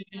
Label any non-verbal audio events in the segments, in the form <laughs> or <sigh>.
I'm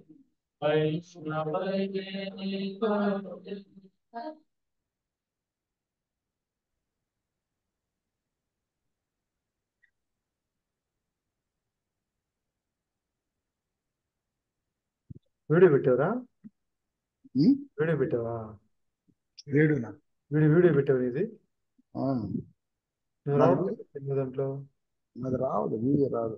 video పెట్టారా video పెట్టావా? వీడియోనా? Video video పెట్టావు ఇది దాంట్లో? అది రావదు వీడియో రాదు.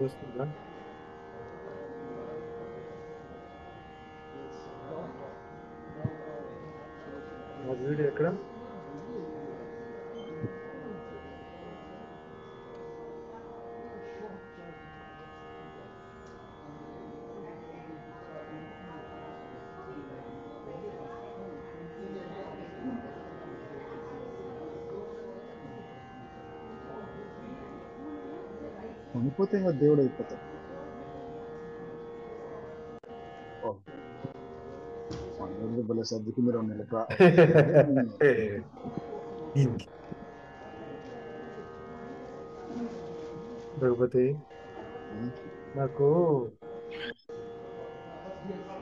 größten Dank. मौजूद रखना ఇంకా దేవుడు అయిపోతాడు భలే సర్దుకు మీరు. <laughs> రఘుపతి. నాకు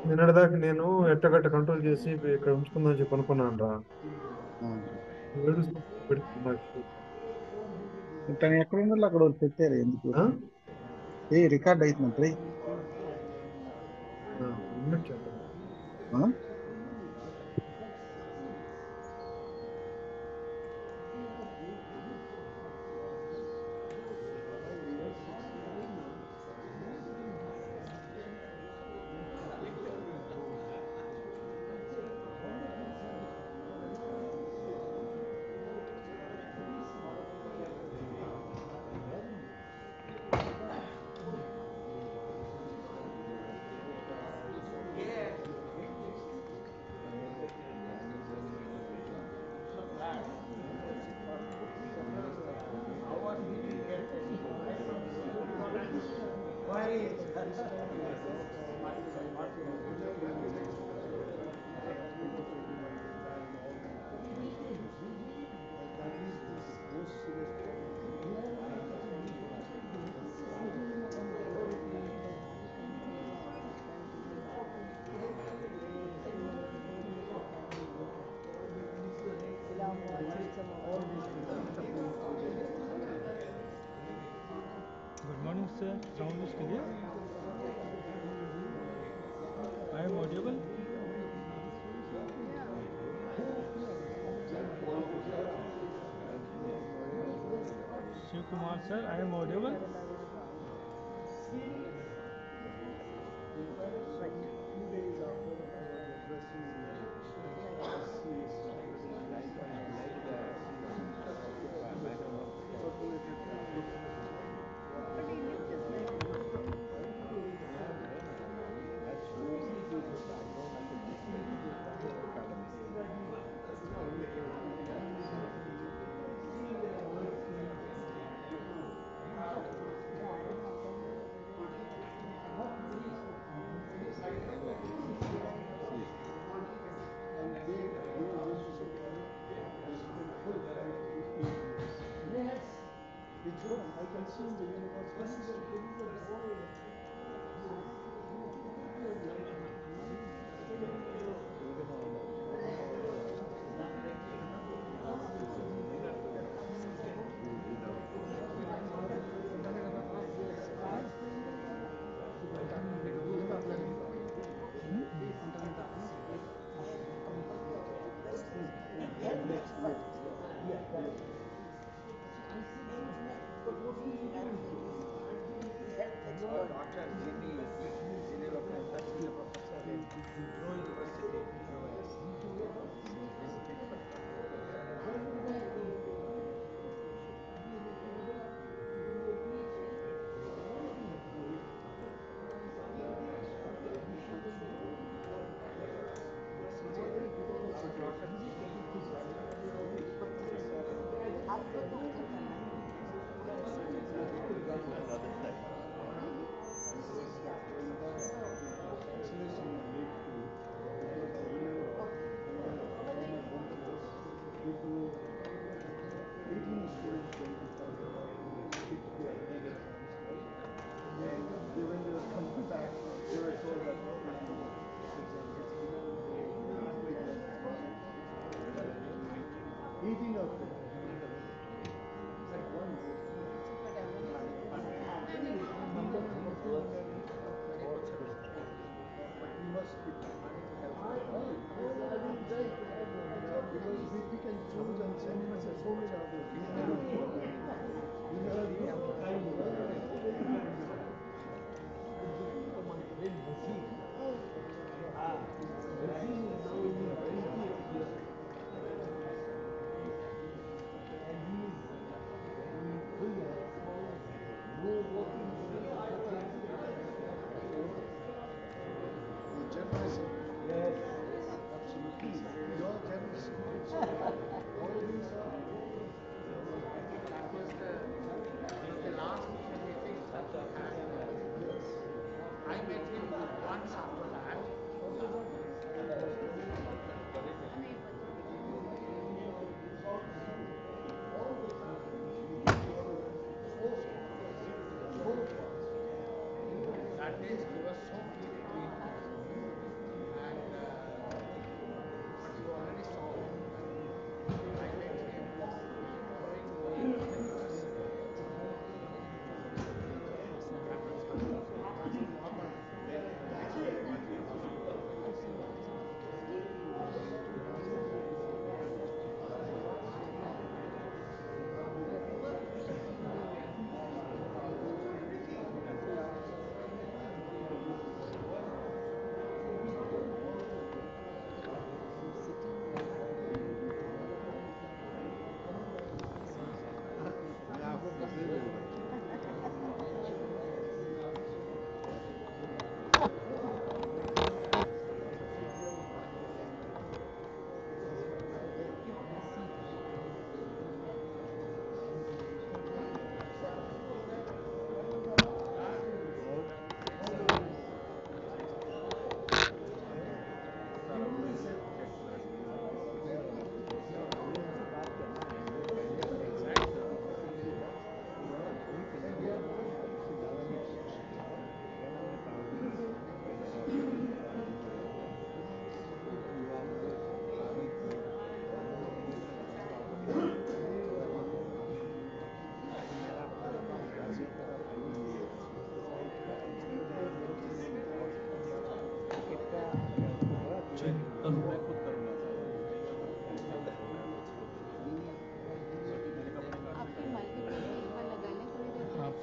నిన్నటిదాకా నేను ఎట్టగట్ట కంట్రోల్ చేసి ఇక్కడ ఉంచుకుందని చెప్పి అనుకున్నాను రా. ఎక్కడ ఉండాలి అక్కడ పెట్టారు ఎందుకు? ಏ ರೆಕಾರ್ಡ್ ಐತ್ ನೋಡ್ರಿ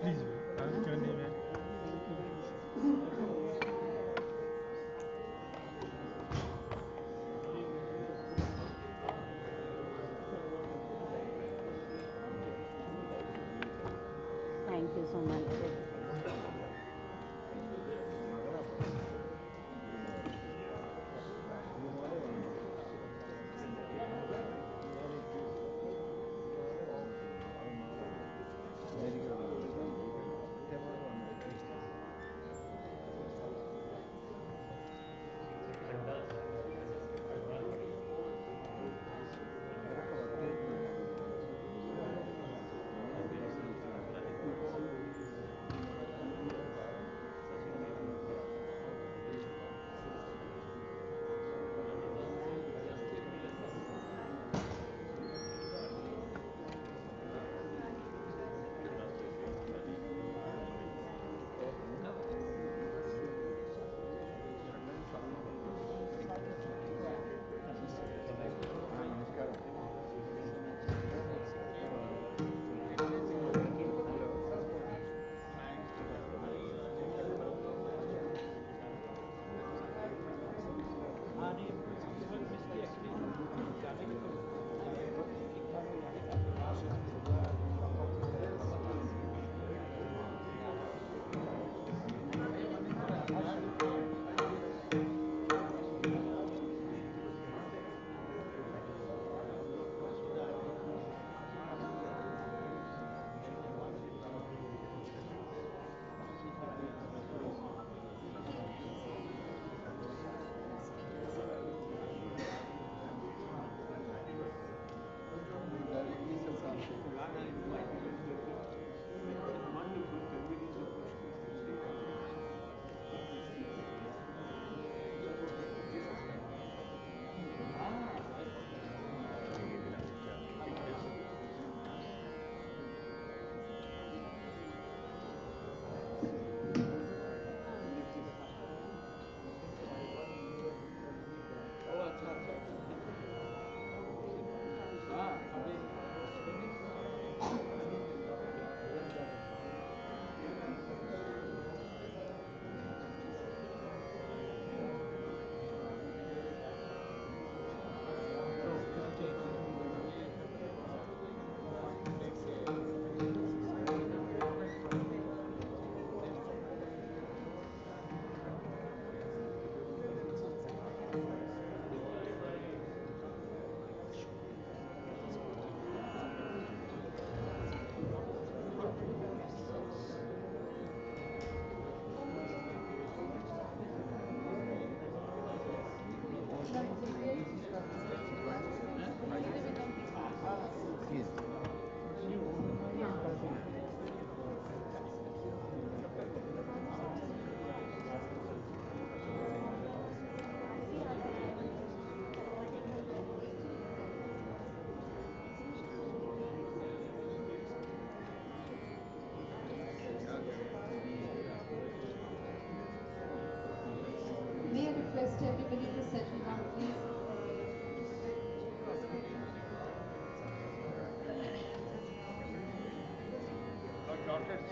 Please.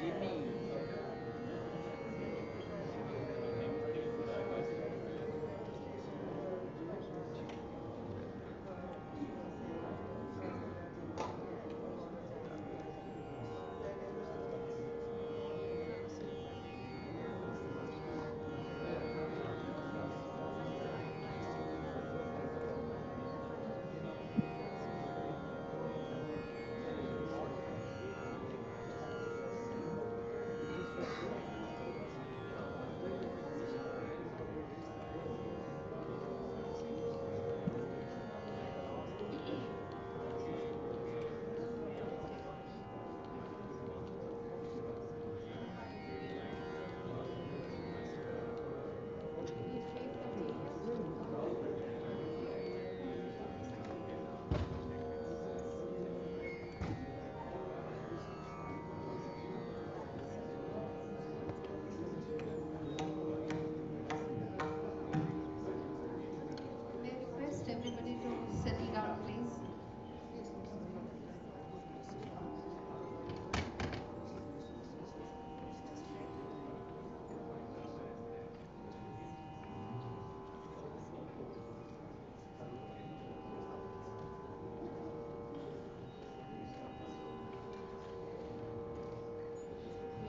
Jimmy.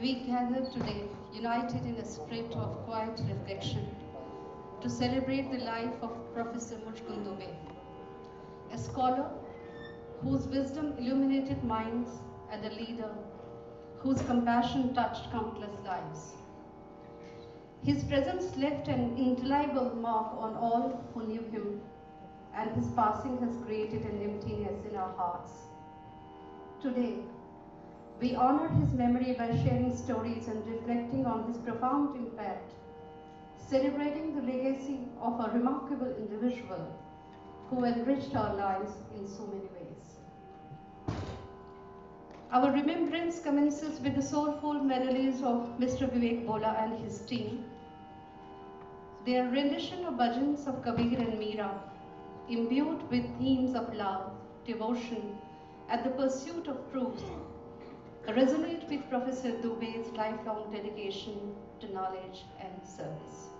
We gather today united in a spirit of quiet reflection to celebrate the life of Professor Muchkund Dubey, a scholar whose wisdom illuminated minds and a leader whose compassion touched countless lives. His presence left an indelible mark on all who knew him, and his passing has created an emptiness in our hearts. Today, we honor his memory by sharing stories and reflecting on his profound impact celebrating the legacy of a remarkable individual who enriched our lives in so many ways. Our remembrance commences with the soulful melodies of Mr. Vivek Bola and his team. Their rendition of bhajans of Kabir and Meera, imbued with themes of love, devotion, and the pursuit of truth, resonate with Professor Dubey's lifelong dedication to knowledge and service.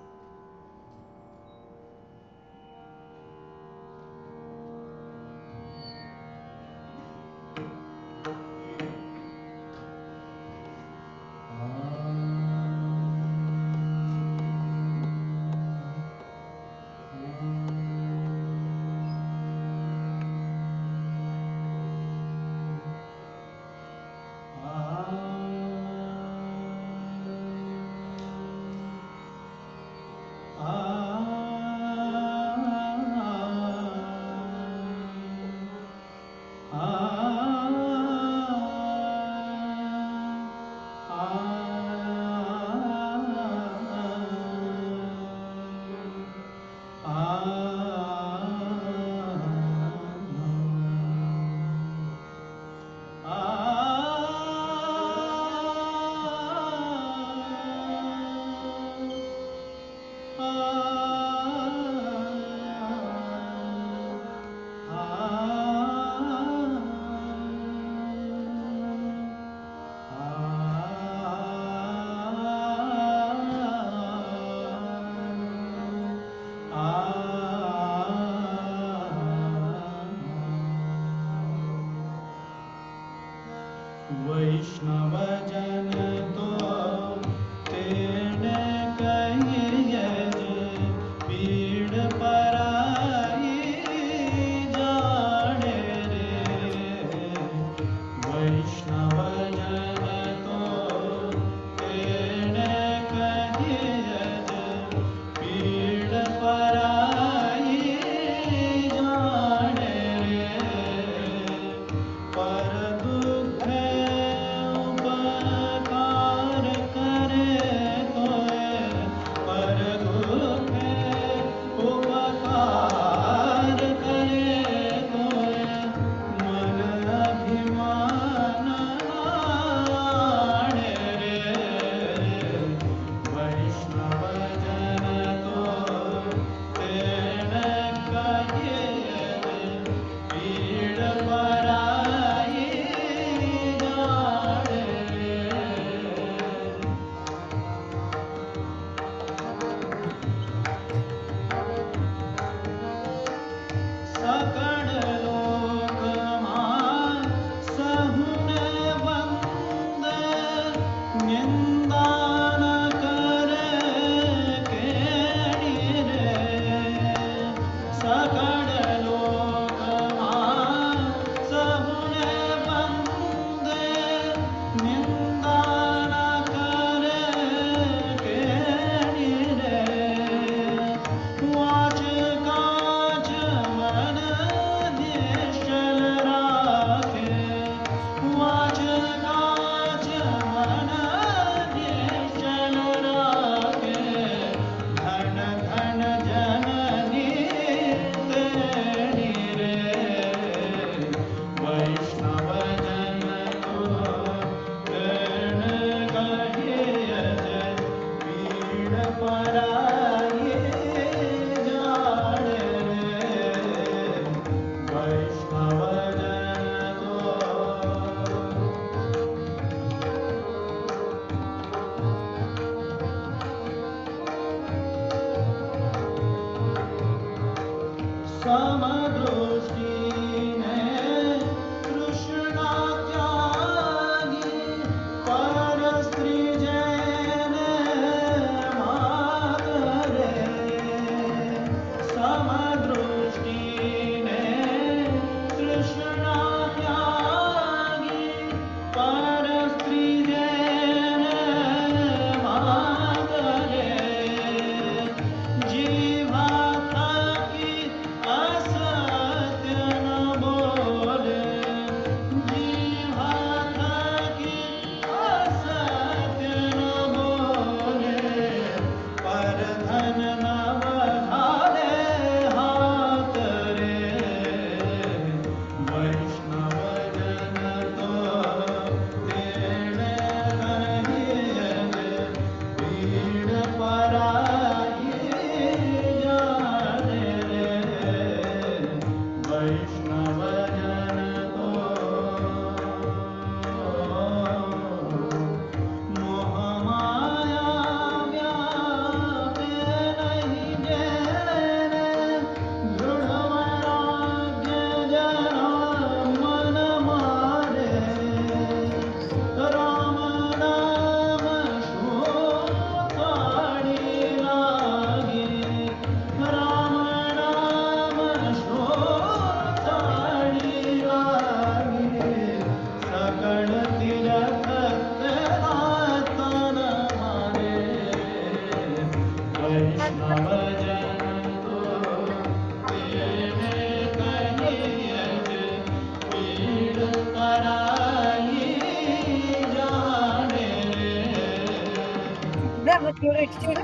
ഇടിച്ചു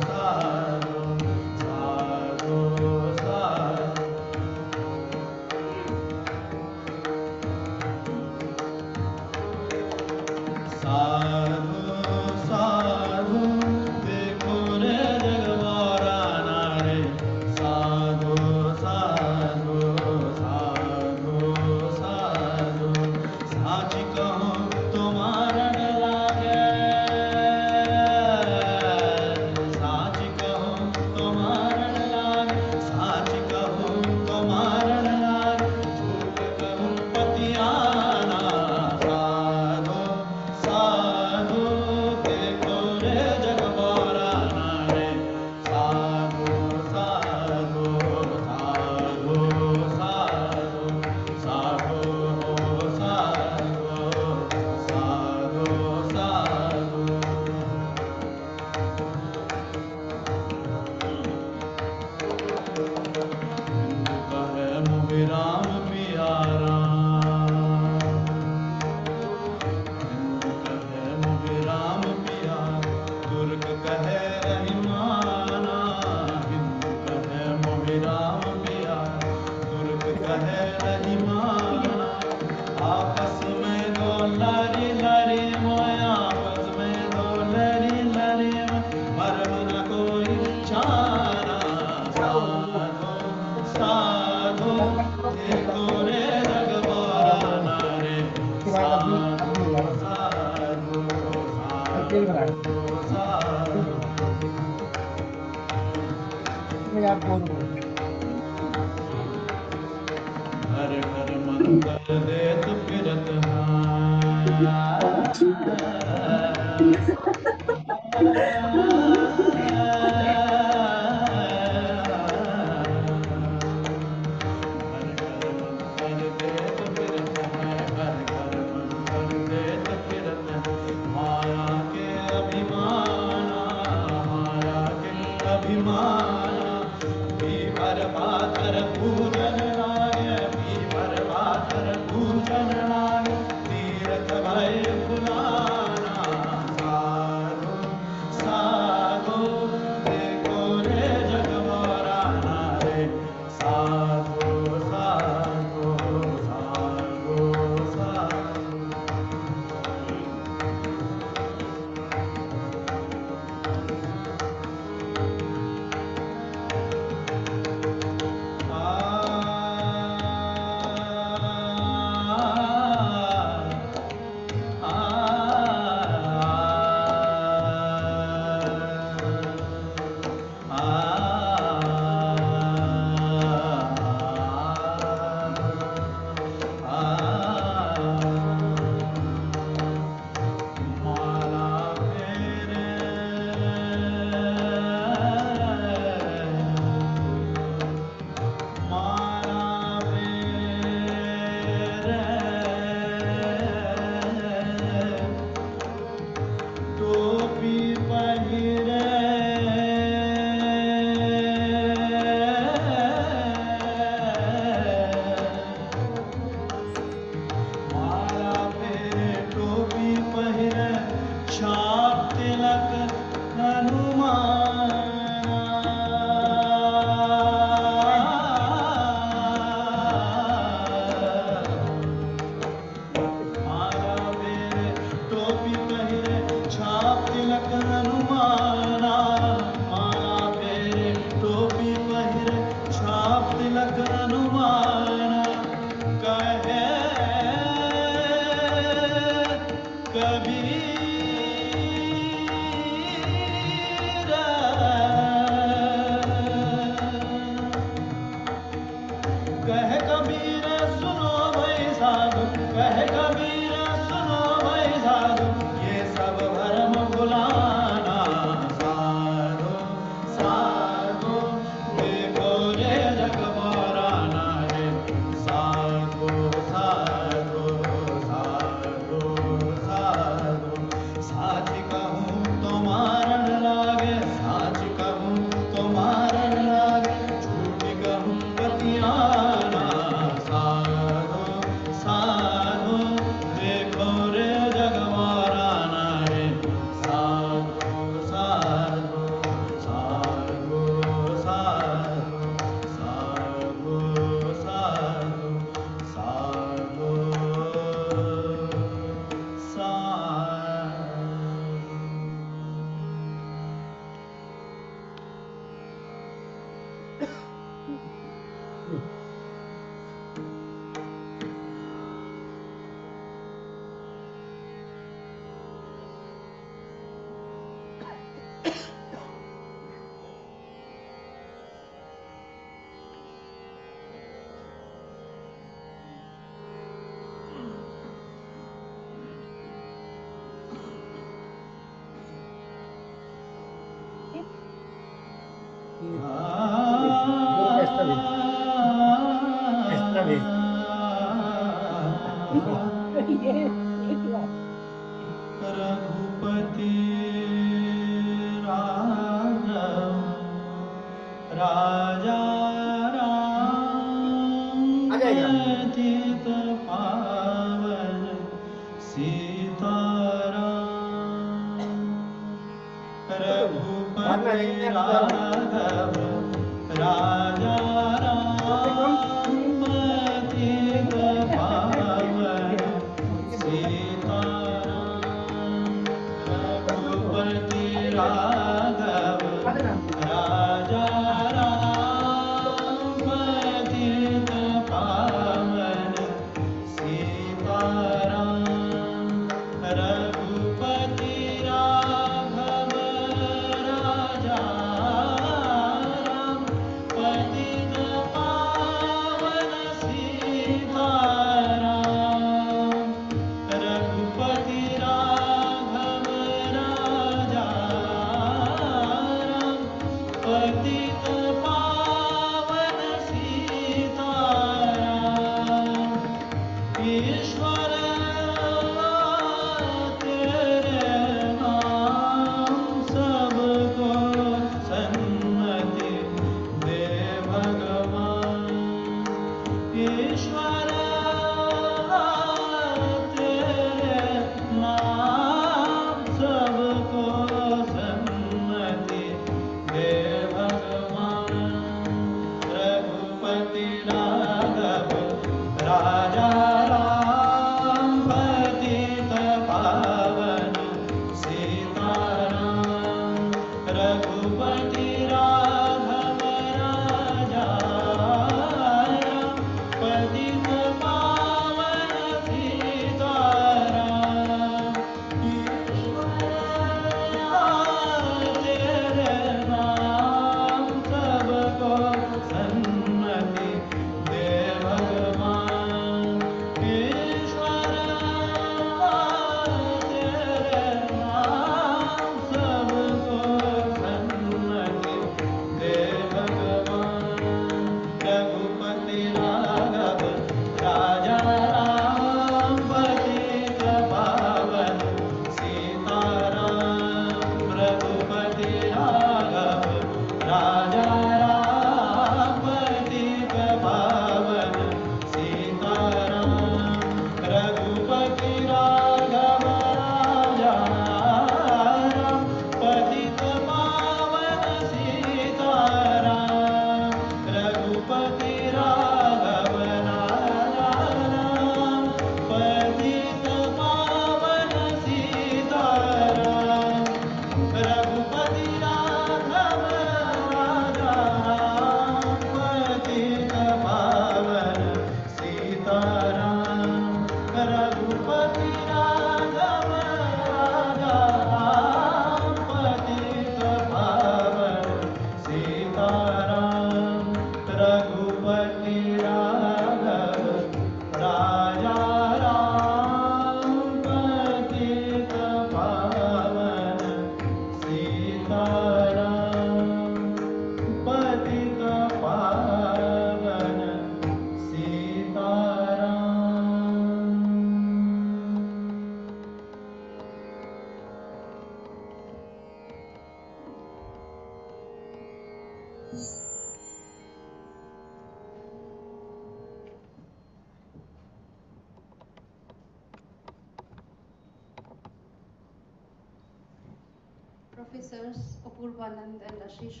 officers Apurvanand and Ashish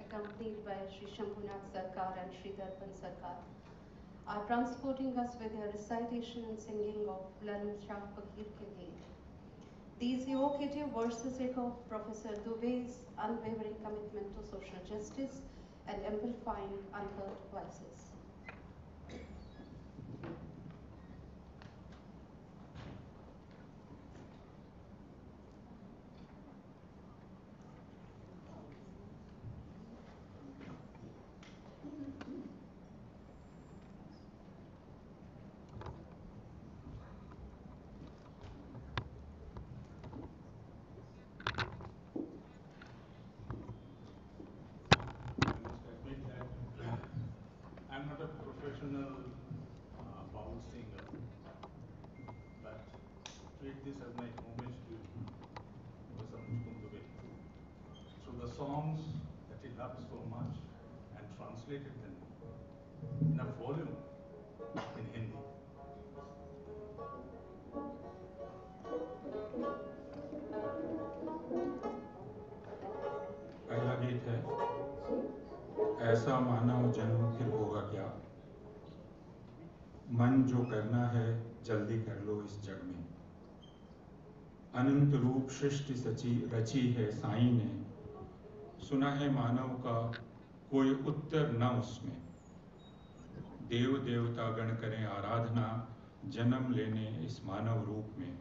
accompanied by Sri Shambhunath Sarkar and Sri Darpan Sarkar, are transporting us with their recitation and singing of Lalan Shah Fakir Ke Liye. These evocative verses echo Professor Dubey's unwavering commitment to social justice and amplifying unheard voices. Translated them in a volume in Hindi. पहला गीत है, ऐसा मानव जन्म फिर होगा क्या? मन जो करना है, जल्दी कर लो इस जग में। अनंत रूप सृष्टि सची रची है साईं ने। सुना है मानव का कोई उत्तर न उसमें। देव देवता गण करें आराधना जन्म लेने इस मानव रूप में।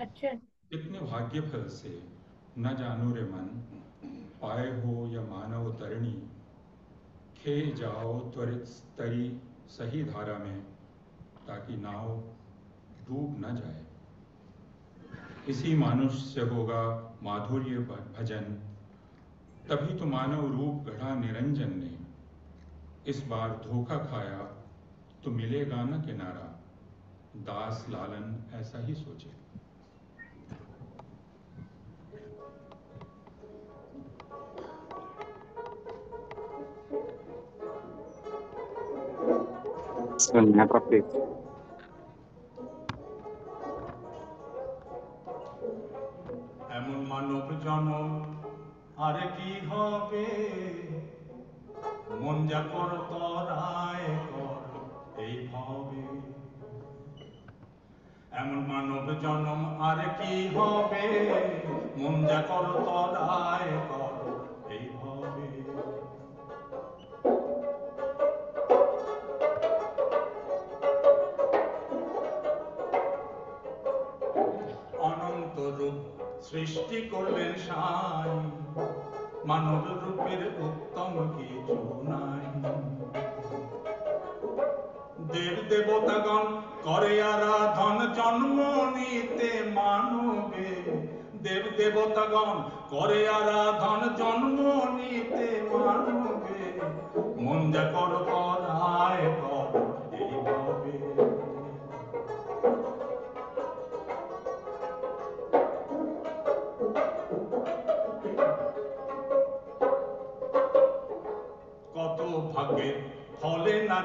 अच्छा। कितने भाग्य फल से न जानो रे मन पाए हो या मानव तरणी। खे जाओ त्वरित तरी सही धारा में ताकि नाव डूब न जाए। इसी मानुष से होगा माधुर्य भजन। तभी तो मानव रूप गढ़ा निरंजन ने इस बार धोखा खाया तो मिलेगा न किनारा दास लालन ऐसा ही सोचे Sonia Papik. এমন মানব জনম আর কি হবে? মন যা কর, তরায় কর, এই ভাবে। এমন মানব জন্ম আর কি হবে? মন যা কর, তরায় কর। সৃষ্টি করলেন সাই। মানব রূপের উত্তম কিছু নাই। দেব দেবতাগণ করে আরাধন, জন্ম নিতে মানবে। দেব দেবতাগণ করে আরাধন, জন্ম নিতে মানবে। মন যা কর করায় কর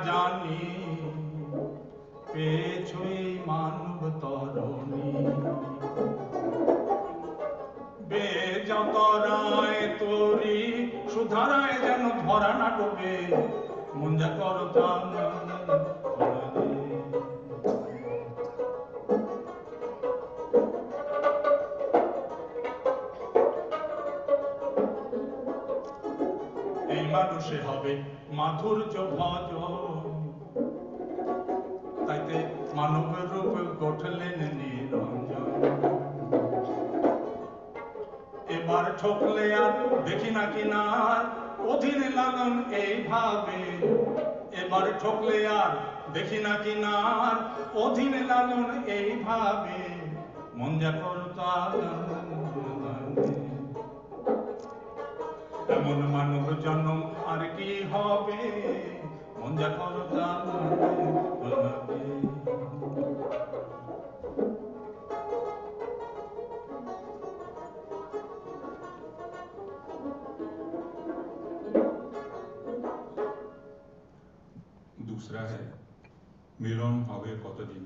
জানি মানব তরণী। তোরি সুধারায় যেন ধরা না ডোবে মানুষে হবে মাধুর্য ভজ তাইতে মানব রূপ গঠলেন নিরঞ্জন। এবার ঠকলে আর দেখি না কিনার অধীন লাগন এইভাবে। এবার ঠকলে আর দেখি না কিনার অধীন লাগন এইভাবে। মন যা করতা এমন মানব জন্ম আর কি হবে? মন যা করতা मिलन হবে কতদিন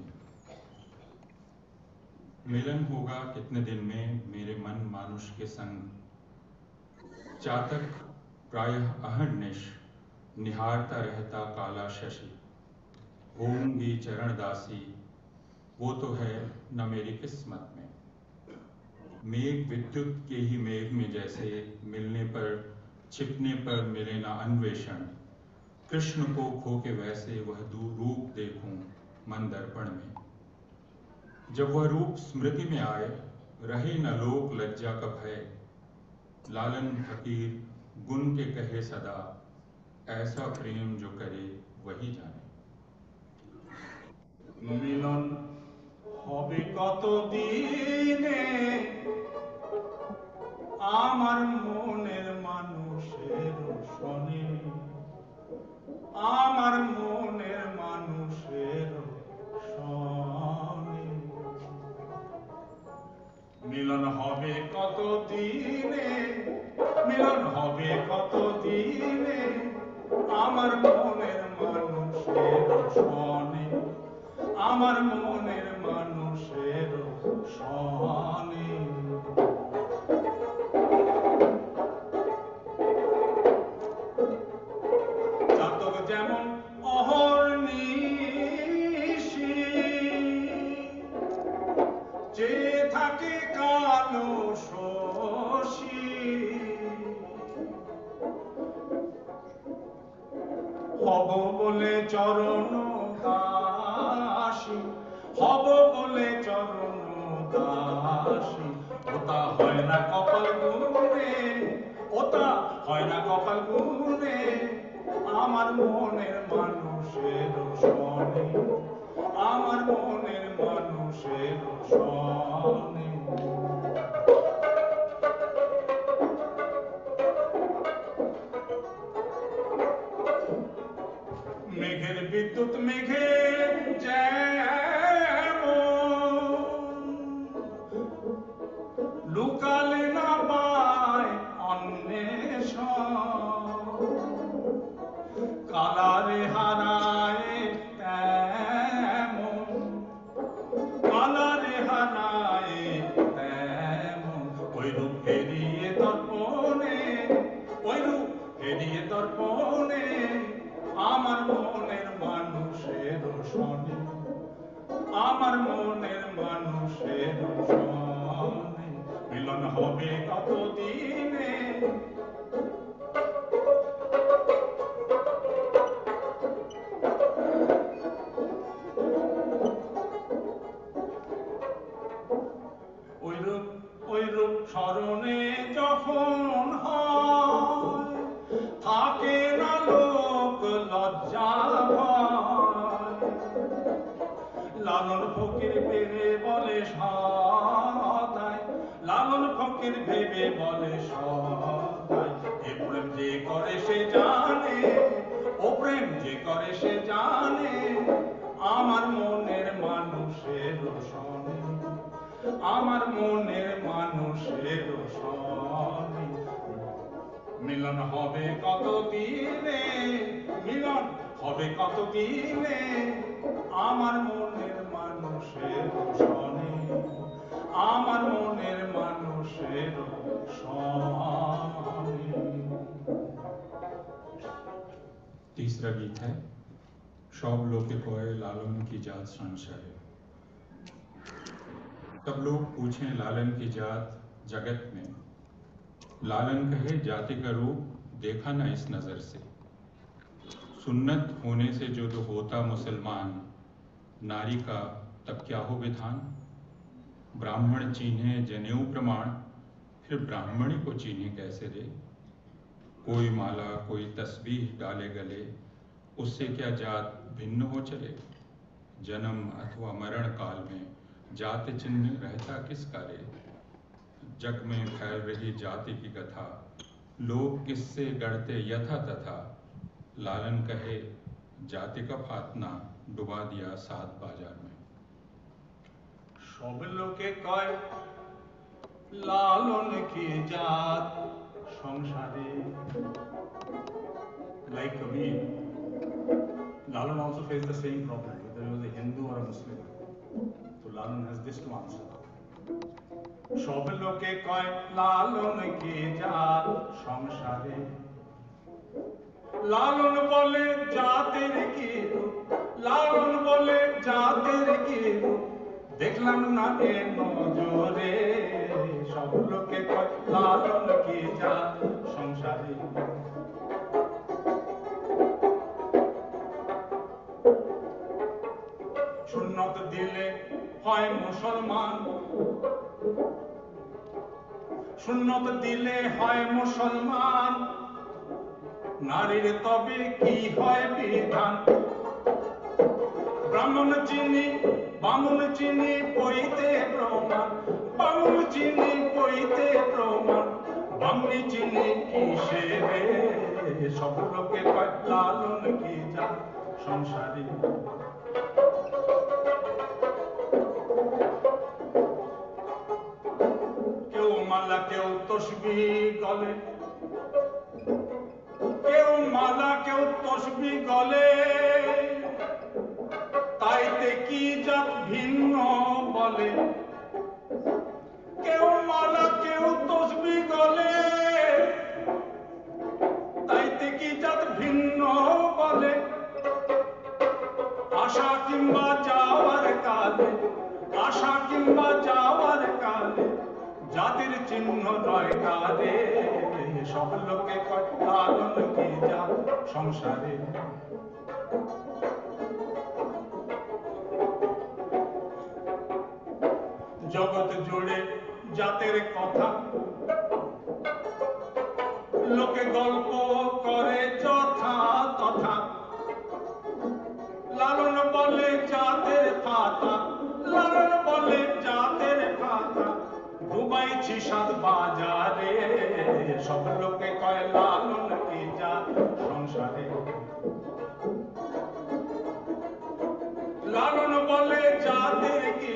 मिलन होगा कितने दिन में मेरे मन मानुष के संग चातक प्रायः अहर्निश निहारता रहता काला शशि होंगी चरण दासी वो तो है न मेरी किस्मत में मेघ विद्युत के ही मेघ में जैसे मिलने पर छिपने पर मिले ना अन्वेषण कृष्ण को खो के वैसे वह दू रूप देखूं मन दर्पण में जब वह रूप स्मृति में आए रहे न लोक लज्जा का भय लालन फकीर गुण के कहे सदा ऐसा प्रेम जो करे वही जाने মিলন হবে কত দিনে আমার মনের মানুষের শনি আমার মনের মানুষের মিলন হবে কত দিনে মিলন হবে কত দিনে আমার মনের মানুষের আমার মনের মানুষের সনে চরণ দাসী, হব বলে চরণ দাসী। ওটা হয় না কপাল গুনে ওটা হয় না কপাল গুনে আমার মনের মানুষের সনে আমার মনের মানুষের সনে ফকির ভেবে বলে এ প্রেম যে করে সে জানে, ও প্রেম যে করে সে জানে, আমার মনের মানুষের সনে আমার মনের মানুষের সনে মিলন হবে কত দিনে মিলন হবে কত দিনে আমার तीसरा गीत है সব লোকে কয় লালন की जात संशय सब लोग पूछें लालन की जात जगत में लालन कहे जाति का रूप देखा ना इस नजर से सुन्नत होने से जो तो होता मुसलमान नारी का तब क्या हो विधान ब्राह्मण चीन्हे जनेऊ प्रमाण फिर ब्राह्मणी को चीन्हे कैसे रे कोई माला, कोई तस्बीह डाले गले, उससे क्या जात भिन्न हो चले? जन्म अथवा मरण काल में जात चिन्ह रहता किस कार्य जग में फैल रही जाति की कथा, लोग किससे गढ़ते यथा तथा? लालन कहे, जाति का फातना डुबा दिया सात बाज़ार में। शोभलों के कर लालन की जात সংসারে like Kabir Lalan also faced the same problem whether he was a Hindu or a Muslim so Lalan has this to answer সব লোকে কয় লালন কি জাত সংসারে লালন বলে জাতের কি লালন বলে জাতের কি রূপ দেখলাম না এ নজরে, সব লোকে লালন কি জাত সংসারে? সুন্নত দিলে হয় মুসলমান। সুন্নত দিলে হয় মুসলমান। নারীর তবে কি হয় বিধান? ব্রাহ্মণ চিনি বামুন চিনি বইতে প্রমাণ বামুন চিনি বইতে প্রমাণ বামনি চিনি কিসে রে সব লোকে লালন কি যা সংসারী? তসবি গলে। কেউ মালা, কেউ তসবি গলে। তাইতে কি জাত ভিন্ন বলে? কেউ মালা কেউ তসবি গলে। তাইতে কি জাত ভিন্ন বলে? আশা কিংবা যাওয়ার কালে, আশা কিংবা যাওয়ার কালে, জাতির চিহ্ন নয় কালে। সব লোকে কয় কি যা সংসারে? জগৎ জুড়ে জাতের কথা। লোকে গল্প করে যথা তথা। লালন বলে জাতের ফাতা লালন বলে জাতের ফাতা ডুবাইছি সাত বাজারে, সব লোকে কয় লালন কি যা সংসারে। লালন বলে জাতের কি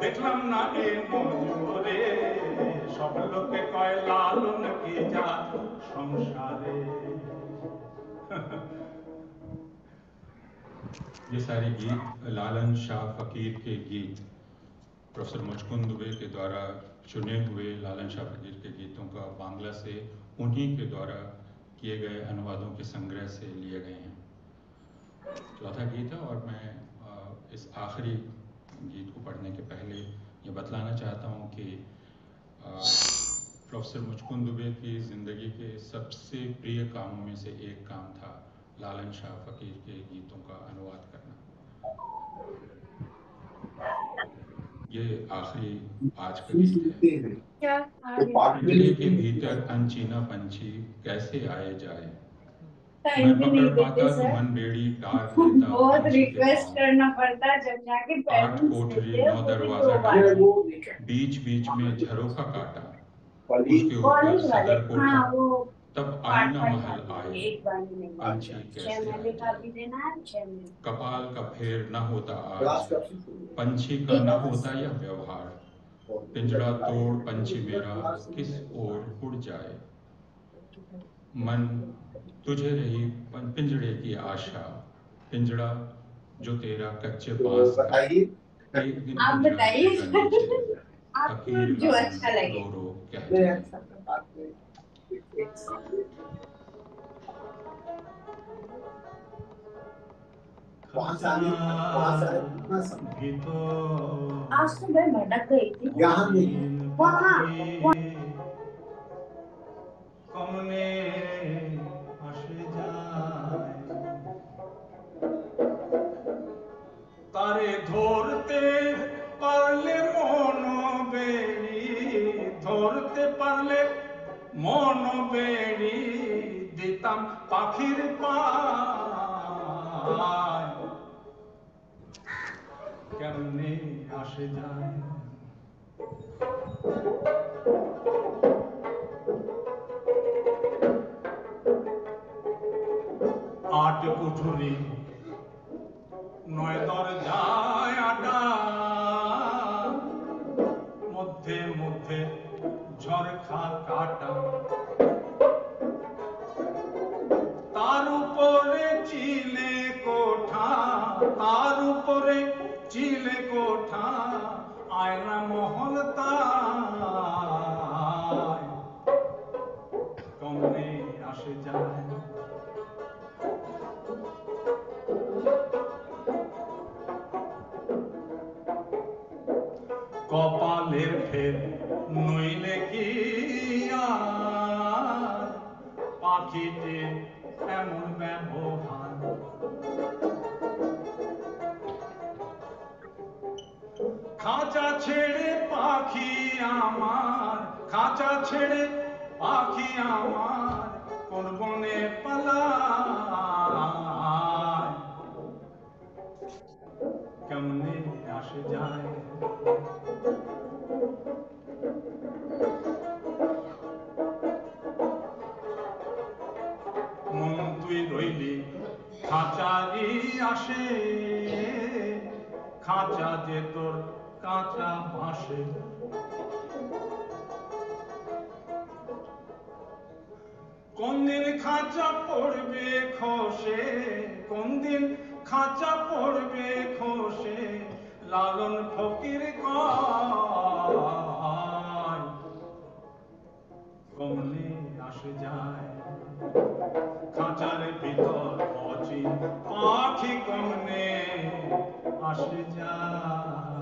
দেখলাম না এ মজুরে সব লোকে কয় লালন কি যা সংসারে <laughs> ये सारे गीत लालन शाह फकीर के गीत प्रोफेसर मुचकुंद दुबे के द्वारा चुने हुए लालन शाह फकीर के गीतों का बांग्ला से उन्हीं के द्वारा किए गए अनुवादों के संग्रह से लिए गए हैं चौथा गीत है और मैं अ, इस आखिरी गीत को पढ़ने के पहले ये बतलाना चाहता हूँ कि प्रोफेसर मुचकुंद दुबे की ज़िंदगी के सबसे प्रिय कामों में से एक काम था लालन शाह फकीर के गीतों का अनुवाद करना। ये आखिरी आज का गीत है। के भीतर अनचीना पंछी कैसे आए जाए? तो <laughs> बहुत रिक्वेस्ट करना पड़ता जब जाके दरवाज़ा बीच बीच में झरोखा काटा। उसके ऊपर तब आईना महल आए कपाल का फेर न होता आज। पंछी का न होता यह व्यवहार। पिंजरा तोड़ पंछी मेरा किस ओर उड़ जाए? मन तुझे रही पिंजड़े की आशा। पिंजड़ा जो तेरा कच्चे पास आप बताइए। <laughs> जो अच्छा लगे। तो आज तो मैं भटक गई थी। यहाँ नहीं। वहाँ कौन তারে ধরতে, পারলে মন বেড়ি ধরতে পারলে মন বেড়ি দিতাম পাখির কেমনে আসে যায়? আট কুঠুরি নয় মধ্যে তার উপরে চিলে কোঠা তার উপরে চিলে কোঠা আয়না মহল আসে যায় পাখিটির এমন ব্যবহার খাঁচা ছেড়ে পাখি আমার, খাঁচা ছেড়ে পাখি আমার, কোন বনে পালায়। কেমনে আসে যায়? আসে খাঁচা যে তোর কাঁচা বাঁশে। কোন দিন খাঁচা পড়বে খসে, কোন দিন খাঁচা পড়বে খসে, লালন ফকির কমলে আসে যায়। খাঁচার ভিতর অচিন পাখি কমনে আসে যায়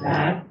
Hey,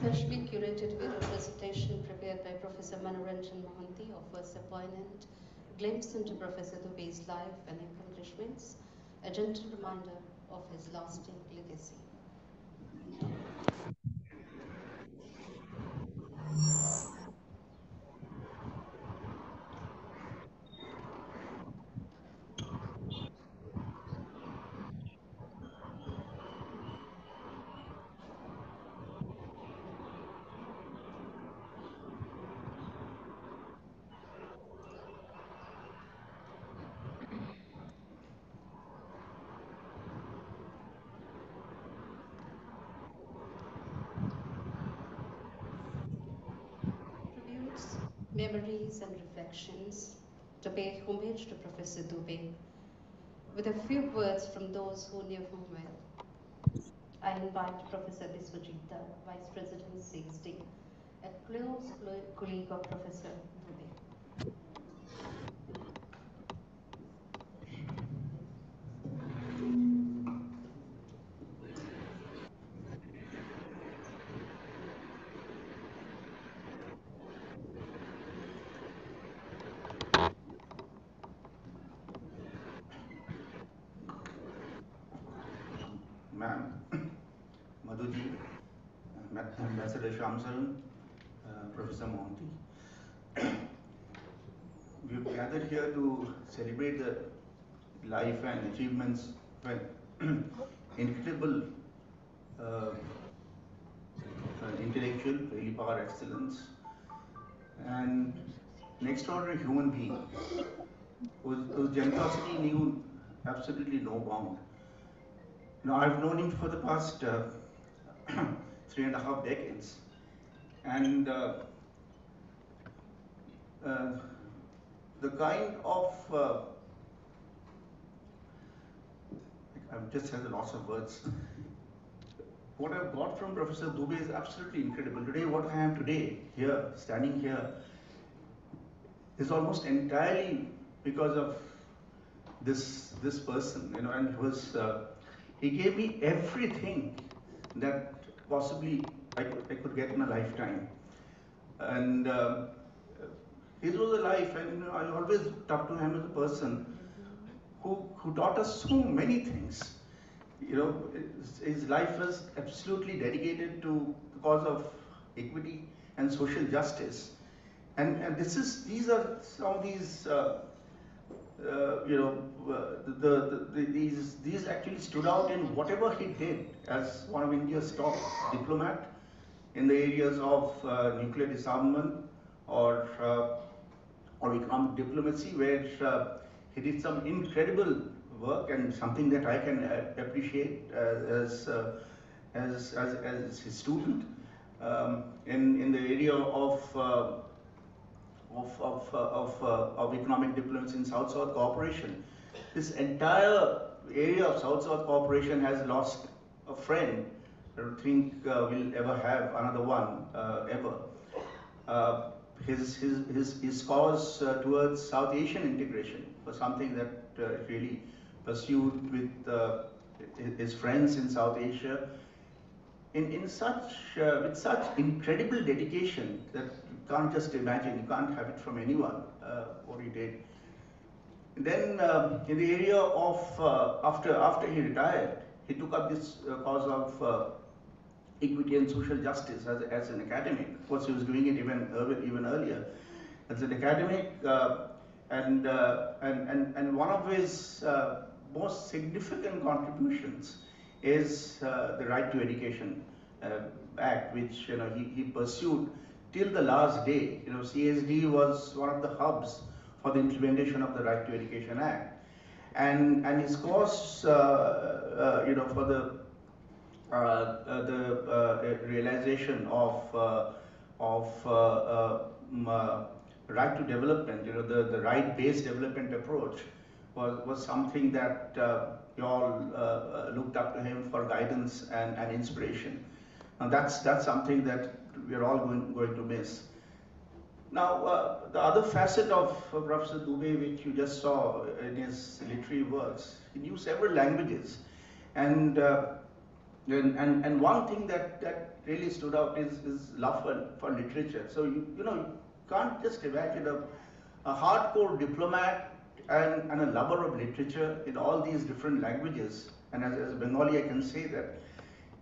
Specially curated video presentation prepared by Professor Manoranjan Mohanty offers a poignant glimpse into Professor Dubey's life and accomplishments, a gentle reminder of his lasting legacy. Tributes, memories, and reflections to pay homage to Professor Dubey with a few words from those who knew him well. I invite Professor Biswajita, Vice President CSD, a close colleague of Professor Dubey. Ma'am, Madhuji, Ma- Uh, Professor Mohanty. <coughs> We've gathered here to celebrate the life and achievements, well, <coughs> incredible uh, uh, intellectual, really power excellence, and an extraordinary human being whose, whose generosity knew absolutely no bound. Now, I've known him for the past uh, <coughs> three and a half decades, and uh, uh, the kind of uh, I've just had a loss of words. What I've got from Professor Dubey is absolutely incredible. Today, what I am today, here, standing here, is almost entirely because of this this person, you know, and was uh, he gave me everything that possibly I could, I could get in a lifetime, and um, his was a life, and I always talk to him as a person who who taught us so many things, you know, his- his life was absolutely dedicated to the cause of equity and social justice. And, and this is, these are some of these, uh, uh, you know, uh, the, the, the, these, these actually stood out in whatever he did as one of India's top diplomat in the areas of uh, nuclear disarmament or, uh, or economic diplomacy, where uh, he did some incredible work and something that I can appreciate as, as, as, as his student um, in, in the area of uh, of, of, of, uh, of economic diplomacy in South-South cooperation. This entire area of South-South cooperation has lost a friend. Don't think uh, we'll ever have another one, uh, ever. Uh, his, his, his, his cause uh, towards South Asian integration was something that uh, really pursued with uh, his- friends in South Asia in, in such, uh, with such incredible dedication that you can't just imagine, you can't have it from anyone, uh, what he did. Then um, in the area of, uh, after, after he retired, he took up this uh, cause of uh, equity and social justice as, as an academic. Of course, he was doing it even, even earlier. As an academic, uh, and, uh, and, and, and one of his uh, most significant contributions is uh, the Right to Education uh, Act, which you know he, he pursued till the last day. You know, CSD was one of the hubs for the implementation of the Right to Education Act, and and his cause, uh, you know, for the the uh, realization of uh, of uh, uh, mm, uh, right to development, you know, the, the right-based development approach was, was something that you all looked up to him for guidance and, and inspiration. And that's, that's something that we're all going, going to miss. Now, uh, the other facet of uh, Professor Dubey, which you just saw in his literary works, he knew several languages. And, uh, and, and, and one thing that, that really stood out is his love for, for literature. So, you, you know, you can't just imagine a, a hardcore diplomat and, and a lover of literature in all these different languages. And as, as Bengali, I can say that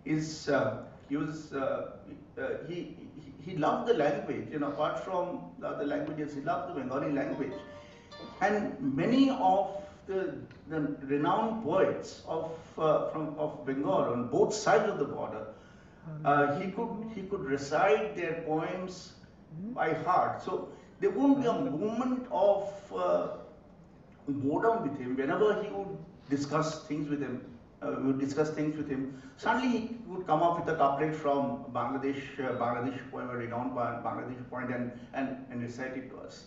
is uh, he was uh, uh, he, he he loved the language. You know, apart from the other languages, he loved the Bengali language. And many of the, the renowned poets of uh, from of Bengal on both sides of the border, uh, he could he could recite their poems by heart. So there won't be a moment of uh, boredom with him whenever he would discuss things with him. Uh, we would discuss things with him. Suddenly he would come up with a couplet from Bangladesh, uh, Bangladesh poem, a renowned Bangladesh poem, and, and, and recite it to us.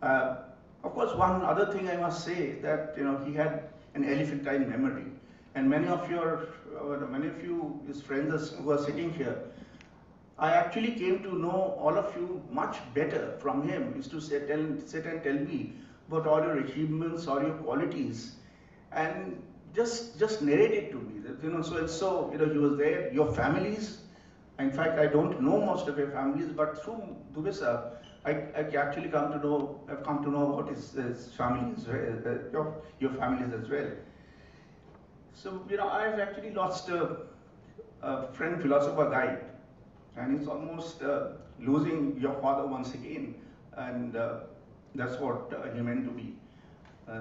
Uh, of course, one other thing I must say that you know he had an elephantine memory, and many of your, uh, many of you, his friends who are sitting here, I actually came to know all of you much better from him. Used to sit and, sit and tell me about all your achievements, all your qualities, and just just narrate it to me. That, you know, so and so, you know, he was there. Your families. In fact, I don't know most of your families, but through Dubey sir, I, I actually come to know. I've come to know about his, his families, uh, uh, your your families as well. So you know, I've actually lost a, a friend, philosopher, guide and it's almost uh, losing your father once again, and uh, that's what uh, he meant to be. Uh,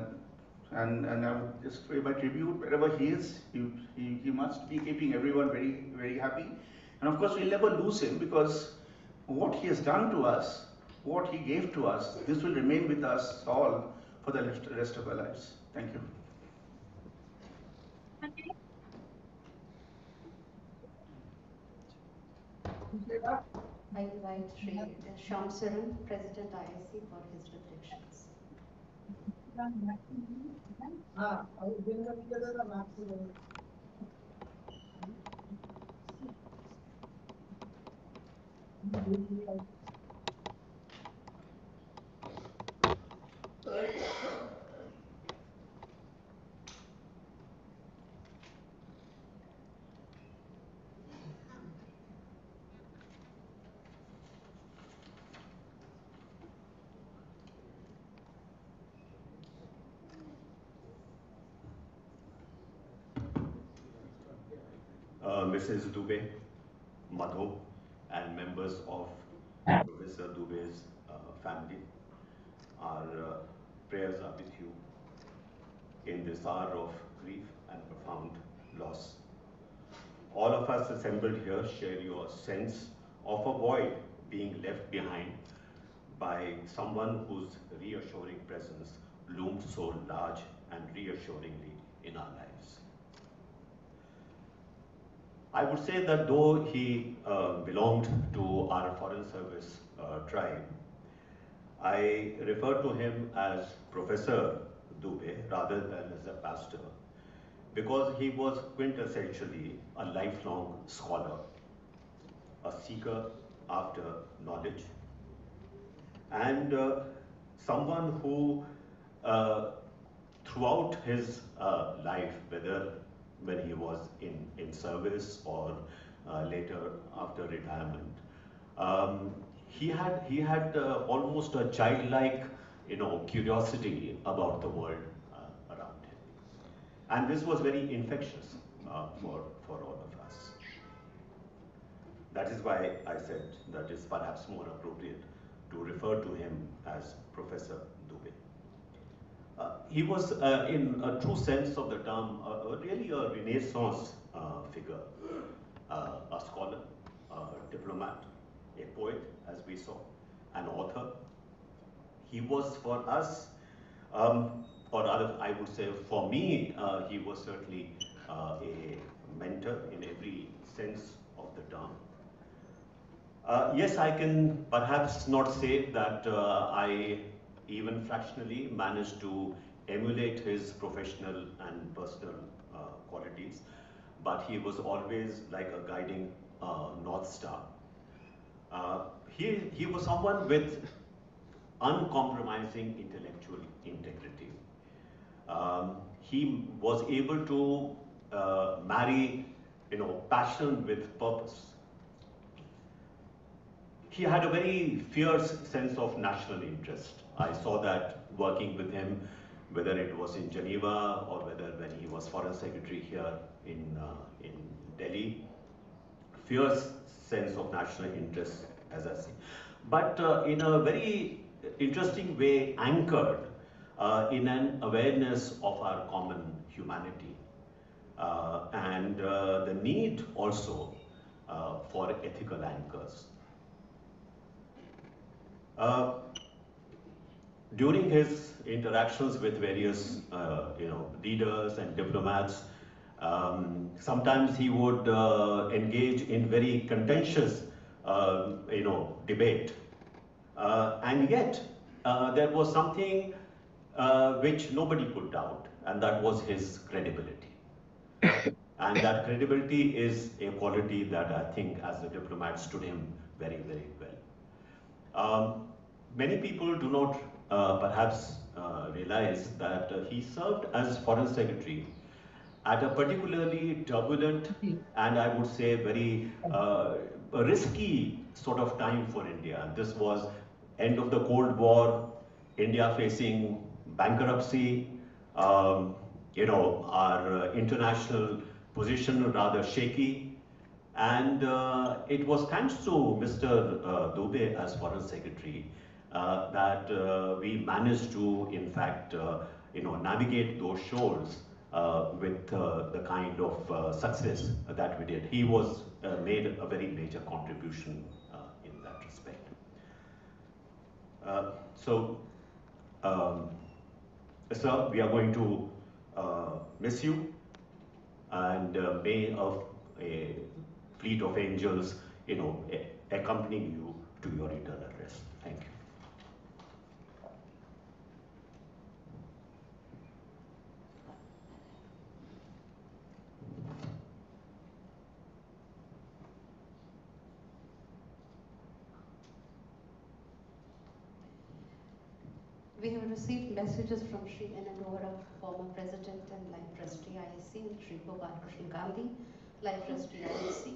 and and I would just pay my tribute wherever he is. He, he, he must be keeping everyone very very happy, and of course we'll never lose him because what he has done to us, what he gave to us, this will remain with us all for the rest of our lives. Thank you. I invite Sri Shyam Saran, President IIC, for his reflections. Ah, I will bring them together and. Thank you. Uh, Mrs. Dubey, Madho, and members of Professor Dubey's uh, family are uh, prayers are with you in this hour of grief and profound loss. All of us assembled here share your sense of a void being left behind by someone whose reassuring presence loomed so large and reassuringly in our lives. I would say that though he uh, belonged to our Foreign Service uh, tribe, I refer to him as Professor Dubey rather than as a pastor because he was quintessentially a lifelong scholar, a seeker after knowledge, and uh, someone who uh, throughout his uh, life, whether when he was in, in service or uh, later after retirement, um, he had, he had uh, almost a childlike you know, curiosity about the world uh, around him. And this was very infectious uh, for, for all of us. That is why I said that it's perhaps more appropriate to refer to him as Professor Dubey. Uh, he was, uh, in a true sense of the term, really a Renaissance uh, figure, a scholar, a diplomat, a poet, as we saw, an author. He was for us, um, or rather, I would say for me, uh, he was certainly a mentor in every sense of the term. Uh, yes, I can perhaps not say that uh, I even fractionally managed to emulate his professional and personal uh, qualities, but he was always like a guiding uh, North Star. Uh, he, he was someone with uncompromising intellectual integrity. Um, he was able to uh, marry, you know, passion with purpose he had a very fierce sense of national interest. I saw that working with him, whether it was in Geneva or whether when he was foreign secretary here in, uh, in Delhi. Fierce sense of national interest, as I say. But uh, in a very interesting way, anchored uh, in an awareness of our common humanity uh, and uh, the need also uh, for ethical anchors. Uh, during his interactions with various, you know, leaders and diplomats, um, sometimes he would uh, engage in very contentious, uh, you know, debate. Uh, and yet, uh, there was something which nobody could doubt, and that was his credibility. <coughs> and that credibility is a quality that I think, as a diplomat, stood him very, very well. Um, many people do not uh, perhaps uh, realize that uh, he served as foreign secretary at a particularly turbulent and I would say very uh, risky sort of time for India. This was end of the Cold War, India facing bankruptcy, um, you know, our uh, international position rather shaky, and uh, it was thanks to Mr. Uh, Dubey as Foreign Secretary uh, that uh, we managed to, in fact, you know, navigate those shores Uh, with uh, the kind of uh, success that we did. He was made a very major contribution in that respect. so, um, sir, we are going to miss you, and may of a fleet of angels, you know, accompanying you to your eternal rest. Thank you. We have received messages from Sri Anand Vohra, former President and Life Trustee IIC, and Sri Gopal Krishna Gandhi, Life Trustee IIC,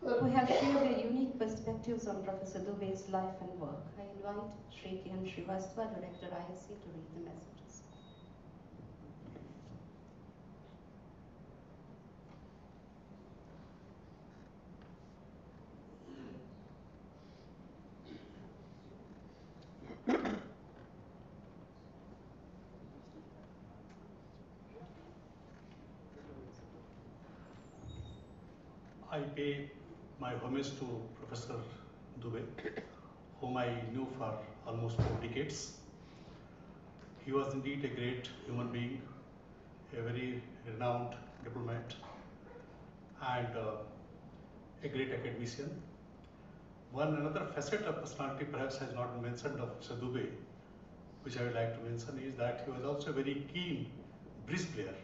who have shared their unique perspectives on Professor Dubey's life and work. I invite Sri Kiran Srivastava, Director IIC, to read the messages. I pay my homage to Professor Dubey, whom I knew for almost four decades. He was indeed a great human being, a very renowned diplomat, and uh, a great academician. One another facet of personality perhaps has not been mentioned of Mr. Dubey, which I would like to mention, is that he was also a very keen bridge player.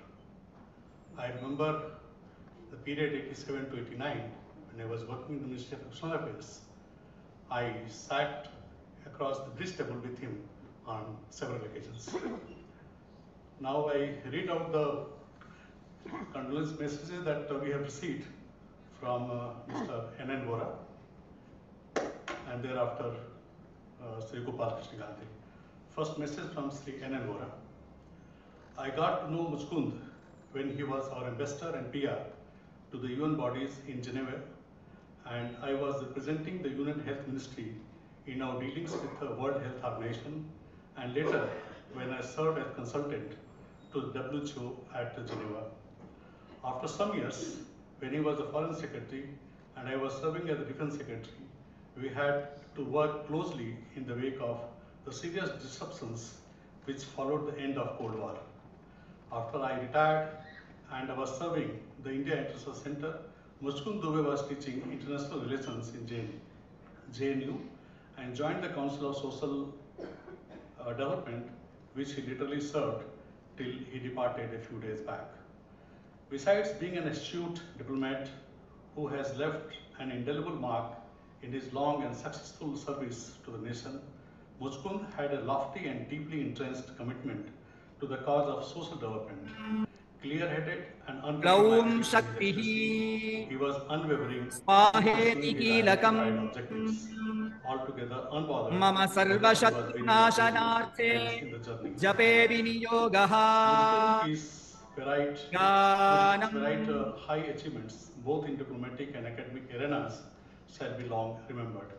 I remember the period 87 to 89, when I was working in the Ministry of External Affairs, I sat across the bridge table with him on several occasions. Now I read out the condolence messages that we have received from uh, Mr. N.N. Vohra and thereafter uh, Sri Gopal Krishna Gandhi. First message from Sri N.N. Vohra. I got to know Muchkund when he was our ambassador and PR to the UN bodies in Geneva and I was representing the UN Health Ministry in our dealings with the World Health Organization and later when I served as consultant to the WHO at Geneva. After some years, when he was the foreign secretary and I was serving as the defense secretary, we had to work closely in the wake of the serious disruptions which followed the end of Cold War. After I retired and I was serving the India International Center, Muchkund Dubey was teaching international relations in JNU, and joined the Council of Social uh, Development, which he literally served till he departed a few days back. Besides being an astute diplomat who has left an indelible mark in his long and successful service to the nation, Muchkund had a lofty and deeply entrenched commitment to the cause of social development clear-headed and uncompromising. He was unwavering. Maheti lakam. Altogether unbothered. Mama sarva shatnashanarthe. Jape viniyogaha. Uh, high achievements, both in diplomatic and academic arenas, shall be long remembered.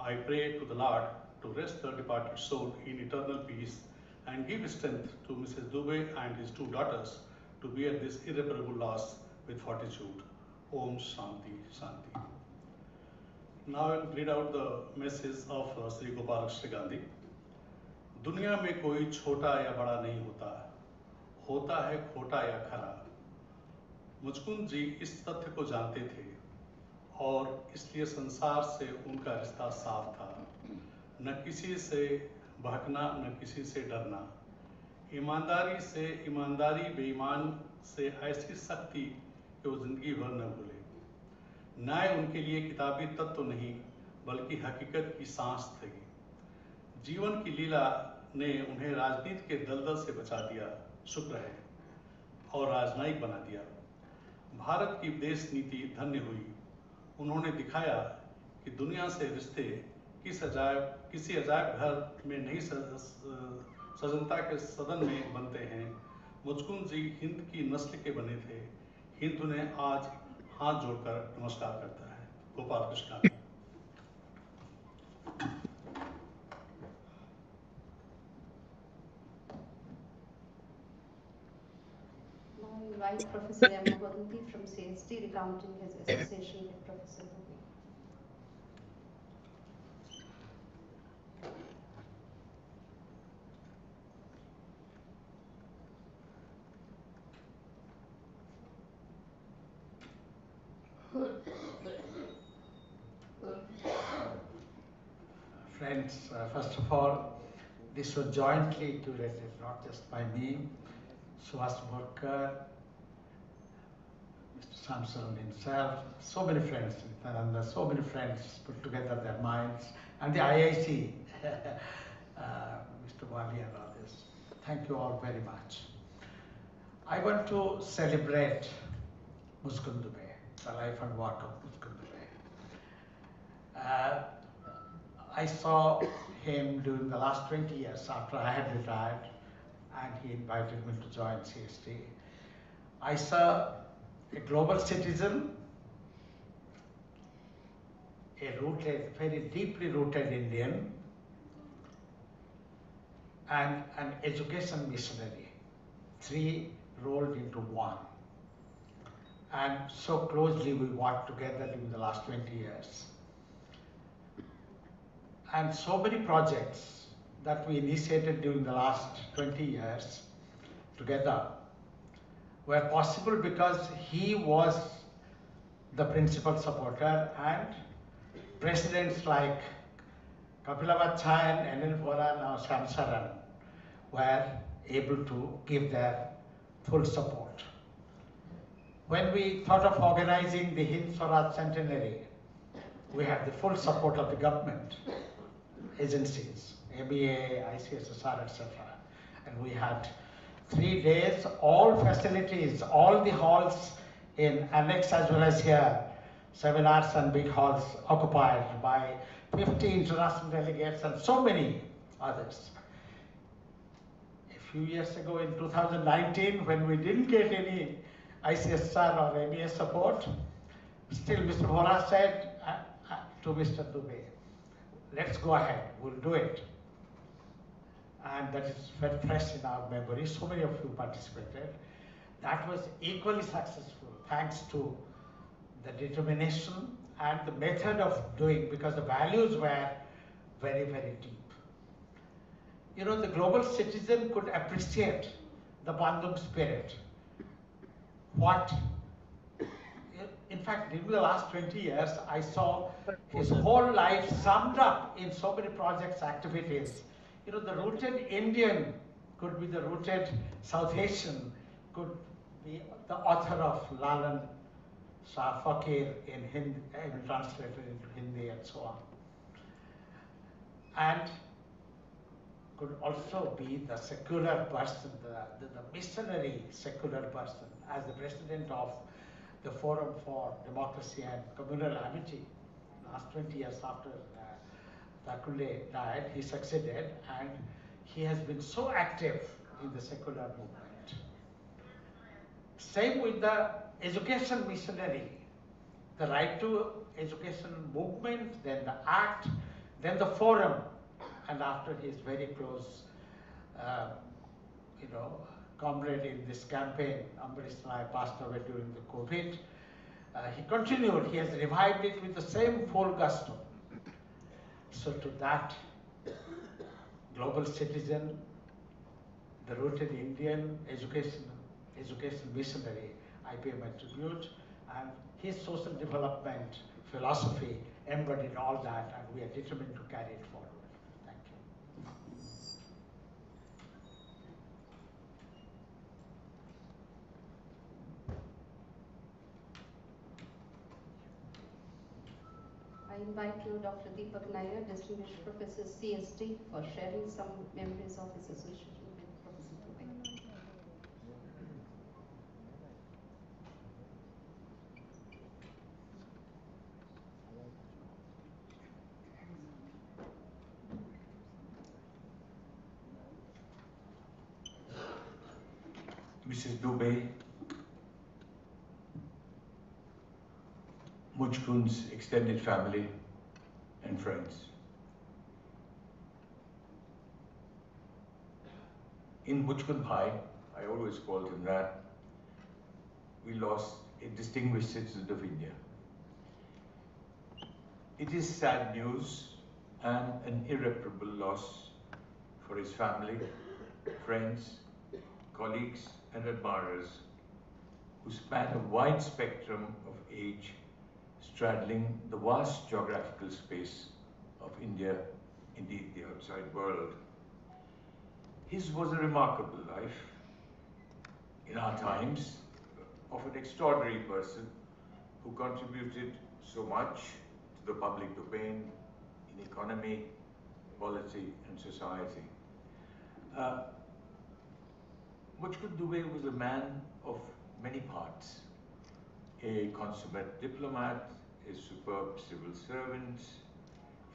I pray to the Lord to rest the departed soul in eternal peace and give strength to Mrs. Dubey and his two daughters to bear this irreparable loss with fortitude. Om Shanti Shanti. Now I will read out the message of uh, Sri Gopal Krishna Gandhi. दुनिया में कोई छोटा या बड़ा नहीं होता होता है खोटा या खरा मुचकुंद जी इस तथ्य को जानते थे और इसलिए संसार से उनका रिश्ता साफ़ था न किसी से बहकना न किसी से डरना ईमानदारी से ईमानदारी, बेईमान से ऐसी सख्ती कि वो ज़िंदगी भर न भूले। न्याय उनके लिए किताबी तत्व तो नहीं, बल्कि हकीकत की सांस थी। जीवन की लीला ने उन्हें राजनीति के दलदल से बचा दिया, शुक्र है, और राजनयिक बना दिया। भारत की विदेश नीति धन्य हुई। उन्होंने दिखाया कि दुनिया से रिश्ते किस अजायब, किसी अजायब घर में नहीं सजनता के सदन में बनते हैं मुचकुंद जी हिंद की नस्ल के बने थे हिंद उन्हें आज हाथ जोड़कर नमस्कार करता है Gopal Krishna Professor Yamagodanti from CST recounting his association with Professor Dubey. Friends, uh, first of all, this was jointly curated, not just by me, Suhas Borkar, Mr. Samson himself, so many friends, Nityananda, so many friends put together their minds, and the IIC, <laughs> uh, Mr. Wali and others. Thank you all very much. I want to celebrate Muchkund Life and work Dubey. Uh, I saw him during the last 20 years after I had retired, and he invited me to join CSD. I saw a global citizen, a rooted, very deeply rooted Indian, and an education missionary, three rolled into one. And so closely we worked together in the last 20 years. And so many projects that we initiated during the last 20 years together were possible because he was the principal supporter and presidents like Kapila Vatsyayan, Anil Vohra, now Shyam Saran were able to give their full support. When we thought of organizing the Hind Swaraj Centenary, we had the full support of the government agencies, ABA, ICSSR, etc. And we had three days, all facilities, all the halls in Annex as well as here, seminars and big halls occupied by 50 international delegates and so many others. A few years ago in 2019, when we didn't get any ICSSR or ABA support, still Mr. Vohra said to Mr. Dubey, let's go ahead, we'll do it. And that is very fresh in our memory. So many of you participated. That was equally successful thanks to the determination and the method of doing because the values were very, very deep. You know, the global citizen could appreciate the Bandung spirit. What, in fact, in the last 20 years, I saw his whole life summed up in so many projects, activities. You know, the rooted Indian could be the rooted South Asian, could be the author of Lalan Shah Fakir in Hindi, and translated into Hindi and so on. And could also be the secular person, the, the, the missionary secular person, as the president of the Forum for Democracy and Communal Amity. Last 20 years after uh, Tarkunde died, he succeeded and he has been so active in the secular movement. Same with the education missionary, the right to education movement, then the act, then the forum, and after his very close, uh, you know, comrade in this campaign, Ambrish Rai passed away during the COVID. Uh, he continued, he has revived it with the same full gusto. So to that global citizen, the rooted Indian education, education missionary, I pay my tribute, and his social development philosophy embodied all that, and we are determined to carry it forward. Thank you. I invite you, Dr. Deepak Nayyar, Distinguished Professor CSD, for sharing some memories of his association with Professor. Mrs. Dubey, Muchkund's extended family and friends. In Mujkun Bhai, I always called him that, we lost a distinguished citizen of India. It is sad news and an irreparable loss for his family, friends, colleagues, and admirers who span a wide spectrum of age, straddling the vast geographical space of India, indeed the outside world. His was a remarkable life in our times of an extraordinary person who contributed so much to the public domain in economy, policy, and society. Uh, Dubey was a man of many parts. A consummate diplomat, a superb civil servant,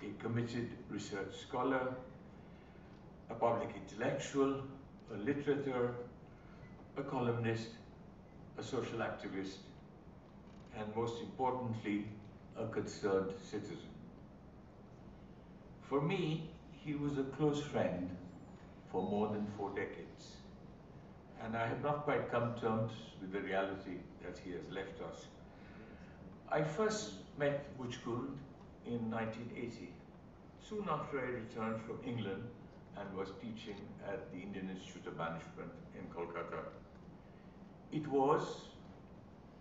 a committed research scholar, a public intellectual, a literator, a columnist, a social activist, and most importantly, a concerned citizen. For me, he was a close friend for more than four decades and I have not quite come to terms with the reality that he has left us. I first met Muchkund in 1980, soon after I returned from England and was teaching at the Indian Institute of Management in Kolkata. It was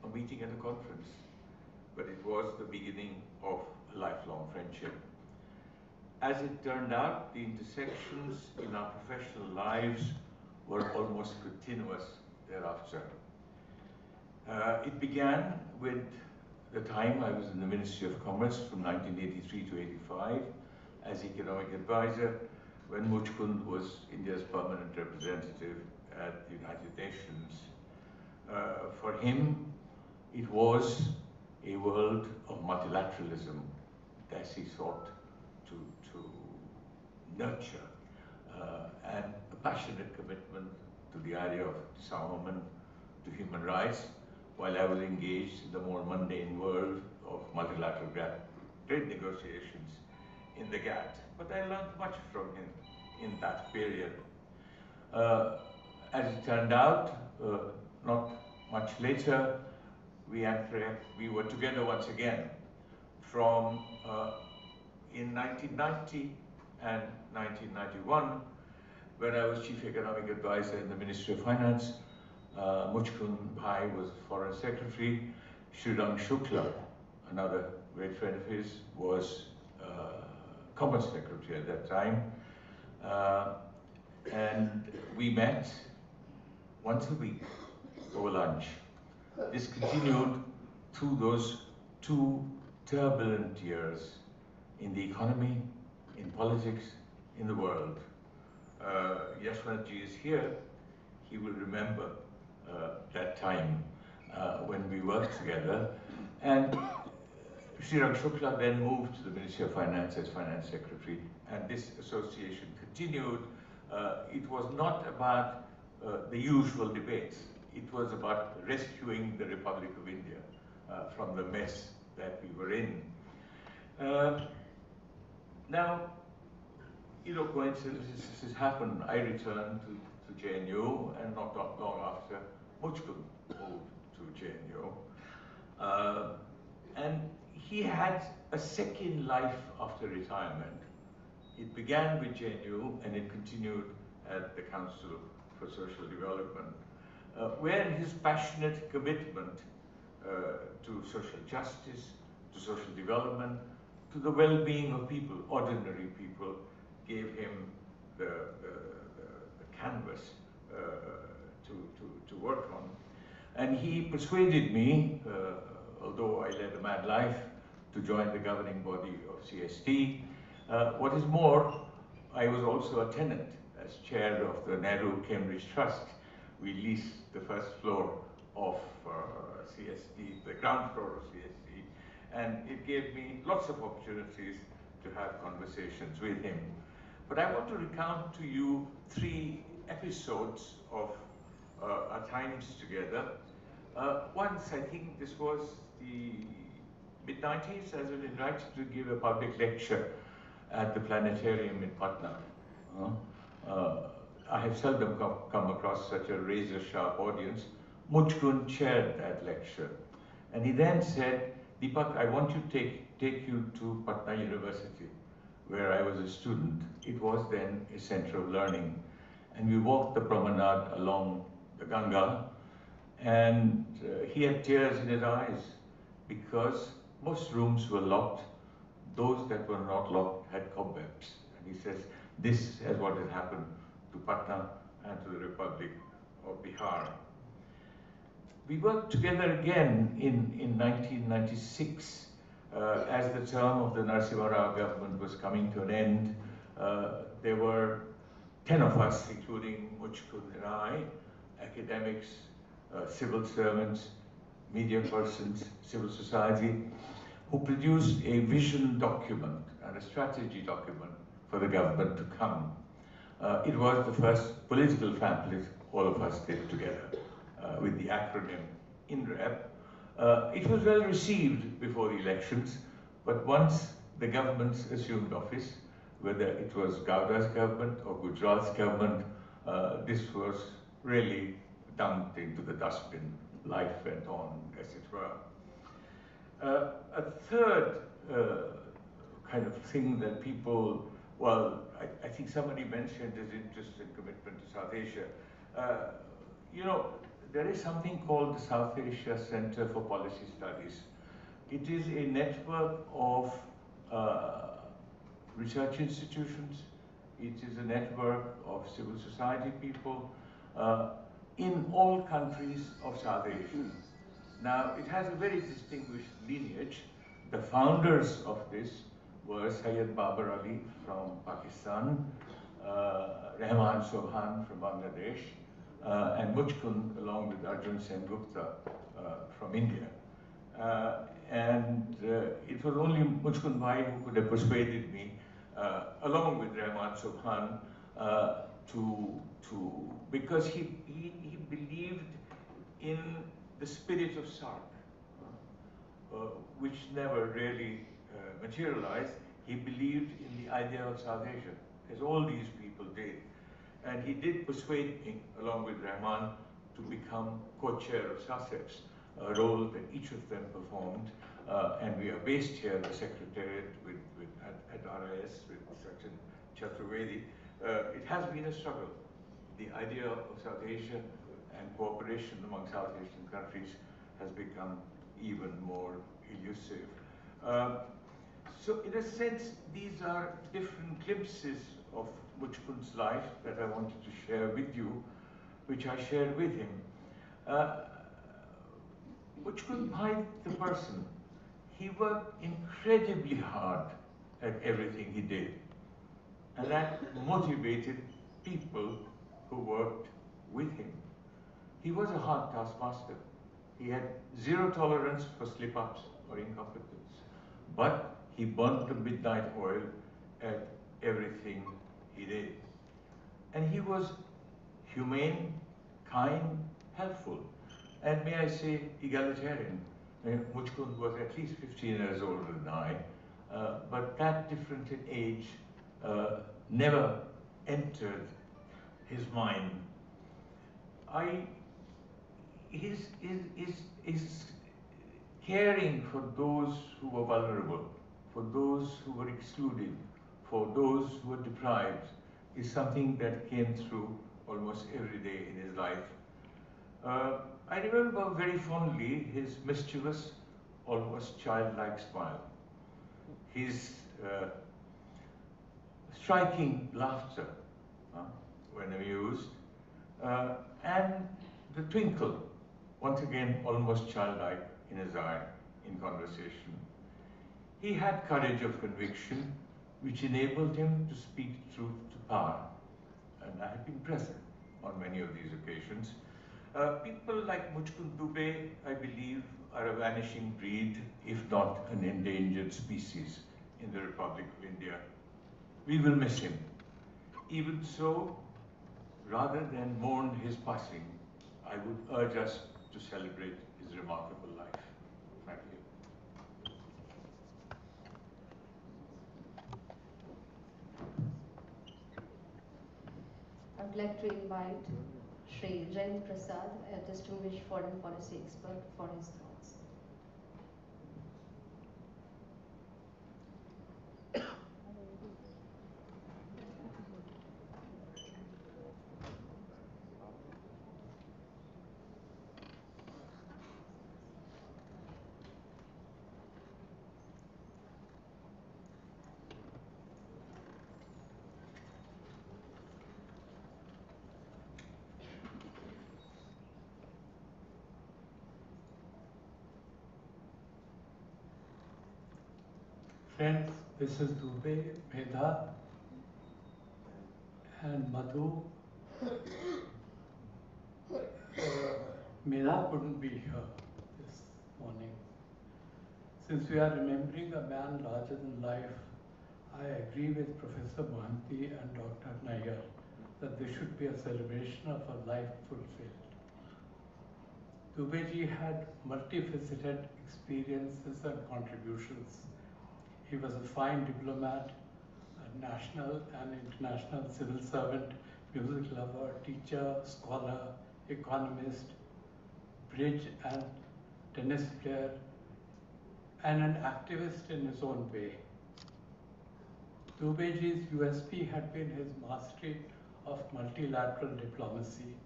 a meeting at a conference, but it was the beginning of a lifelong friendship. As it turned out, the intersections in our professional lives were almost continuous thereafter. Uh, it began with the time I was in the Ministry of Commerce from 1983 to 85 as economic advisor when Muchkund was India's permanent representative at the United Nations. Uh, for him, it was a world of multilateralism that he sought to, to nurture uh, and a passionate commitment to the idea of disarmament, to human rights, while I was engaged in the more mundane world of multilateral trade negotiations in the GATT. But I learned much from him in that period. Uh, as it turned out, uh, not much later, we, we were together once again from uh, in 1990 and 1991 when I was Chief Economic Advisor in the Ministry of Finance. Uh, Muchkund Bhai was Foreign Secretary. Srirang Shukla, another great friend of his, was uh, Commerce Secretary at that time. Uh, and we met once a week over lunch. This continued through those two turbulent years in the economy, in politics, in the world. Uh, is here. He will remember that time uh, when we worked together. And Srirang Shukla then moved to the Ministry of Finance as Finance Secretary, and this association continued. Uh, it was not about uh, the usual debates. It was about rescuing the Republic of India uh, from the mess that we were in. Uh, now, you know, coincidences has happened. I returned to, to JNU, and not long after, Muchkund moved to JNU. Uh, and he had a second life after retirement. It began with JNU and it continued at the Council for Social Development, uh, where his passionate commitment uh, to social justice, to social development, to the well-being of people, ordinary people, gave him the, the canvas uh, to, to, to work on. And he persuaded me, uh, although I led a mad life, to join the governing body of CSD. Uh, what is more, I was also a tenant as chair of the Nehru Cambridge Trust. We leased the first floor of uh, CSD, the ground floor of CSD, and it gave me lots of opportunities to have conversations with him. But I want to recount to you three episodes of uh, our times together. Uh, once, I think this was the mid-90s, I was invited to give a public lecture at the planetarium in Patna. Uh, uh, I have seldom come, across such a razor-sharp audience. Muchkund chaired that lecture. And he then said, Deepak, I want to take, take you to Patna University, where I was a student. It was then a center of learning. And we walked the promenade along the Ganga, and uh, he had tears in his eyes because most rooms were locked. Those that were not locked had cobwebs. And he says, this is what has happened to Patna and to the Republic of Bihar. We worked together again in, in 1996 uh, as the term of the Narasimha Rao government was coming to an end. Uh, there were 10 of us, including Muchkund and I, academics, uh, civil servants, media persons, civil society, who produced a vision document and a strategy document for the government to come. Uh, it was the first political pamphlet all of us did together uh, with the acronym INREP. Uh, it was well received before the elections, but once the governments assumed office, whether it was Gowda's government or Gujral's government, uh, this was really dumped into the dustbin. Life went on, as it were. Uh, a third uh, kind of thing that people, well, I, I, think somebody mentioned his interest and commitment to South Asia. Uh, you know, there is something called the South Asia Center for Policy Studies. It is a network of uh, research institutions. It is a network of civil society people uh, in all countries of South Asia. Now, it has a very distinguished lineage. The founders of this were Syed Babar Ali from Pakistan, uh, Rehman Sobhan from Bangladesh, and Muchkund along with Arjun Sen Gupta uh, from India. Uh, and uh, it was only Muchkund Bhai who could have persuaded me, uh, along with Rehman Sobhan, to, to, because he, he, he believed in the spirit of SAARC, uh, which never really uh, materialized. He believed in the idea of Asia, as all these people did. And he did persuade me, along with Rahman, to become co-chair of SACEPS, a role that each of them performed. Uh, and we are based here, the Secretariat with, with, at, at RIS with Sachin Chaturvedi. Uh, it has been a struggle. The idea of South Asia and cooperation among South Asian countries has become even more elusive. Uh, so in a sense, these are different glimpses of Muchkund's life that I wanted to share with you, which I shared with him. Uh, Muchkund Bhai, the person, he worked incredibly hard at everything he did. And that motivated people who worked with him. He was a hard taskmaster. He had zero tolerance for slip-ups or incompetence. But he burnt the midnight oil at everything he did. And he was humane, kind, helpful, and may I say, egalitarian. Muchkund was at least 15 years older than I, uh, but that difference in age uh, never entered his mind. I his, is, is, is caring for those who were vulnerable, for those who were excluded, for those who were deprived, is something that came through almost every day in his life. Uh, I remember very fondly his mischievous, almost childlike smile, his uh, striking laughter uh, when amused, and the twinkle once again almost childlike in his eye in conversation. He had courage of conviction, which enabled him to speak truth to power. And I have been present on many of these occasions. Uh, people like Muchkund Dubey, I believe, are a vanishing breed, if not an endangered species in the Republic of India. We will miss him. Even so, rather than mourn his passing, I would urge us to celebrate his remarkable life. Thank you. I would like to invite Sri Jayant Prasad, a distinguished foreign policy expert, for his thoughts. Friends, this is Dubey, Medha, and Madhu. Uh, Medha couldn't be here this morning. Since we are remembering a man larger than life, I agree with Professor Mohanty and Dr. Nayyar that this should be a celebration of a life fulfilled. Dubeji had multifaceted experiences and contributions he was a fine diplomat, a national and international civil servant, music lover, teacher, scholar, economist, bridge and tennis player, and an activist in his own way. Dubeji's USP had been his mastery of multilateral diplomacy.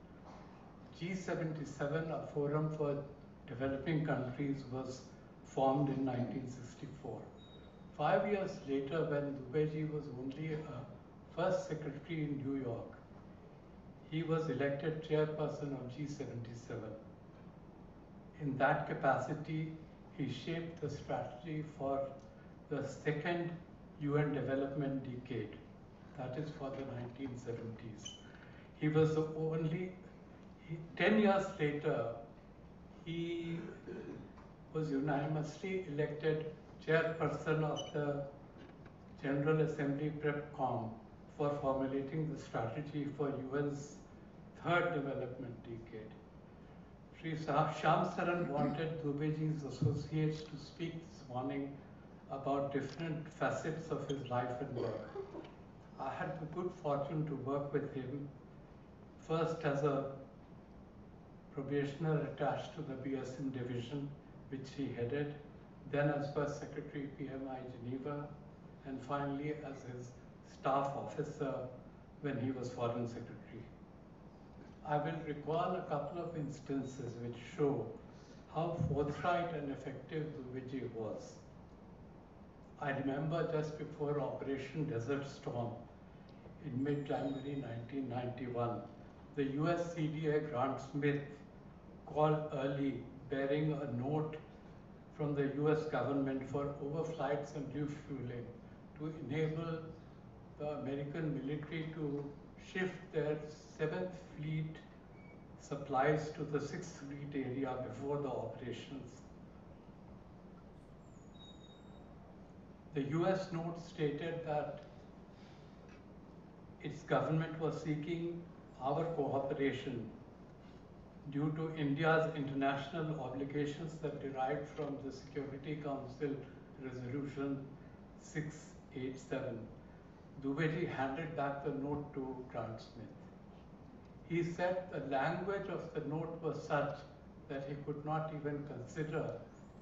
G77, a forum for developing countries, was formed in 1964. Five years later, when Dubeji was only a first secretary in New York, he was elected chairperson of G77. In that capacity, he shaped the strategy for the second UN development decade, that is for the 1970s. He was the only, he, 10 years later, he was unanimously elected chairperson of the General Assembly PrepCom for formulating the strategy for UN's third development decade. Sri Shyam Saran wanted Dubeji's associates to speak this morning about different facets of his life and work. I had the good fortune to work with him first as a probationer attached to the BSN division, which he headed, then as first secretary PMI Geneva, and finally as his staff officer when he was foreign secretary. I will recall a couple of instances which show how forthright and effective Dubeji was. I remember just before Operation Desert Storm in mid-January 1991, the US CDA Grant Smith called early bearing a note from the US government for overflights and refueling to enable the American military to shift their 7th Fleet supplies to the 6th Fleet area before the operations. The US note stated that its government was seeking our cooperation due to India's international obligations that derived from the Security Council Resolution 687. Dubeji handed back the note to Grant Smith. He said the language of the note was such that he could not even consider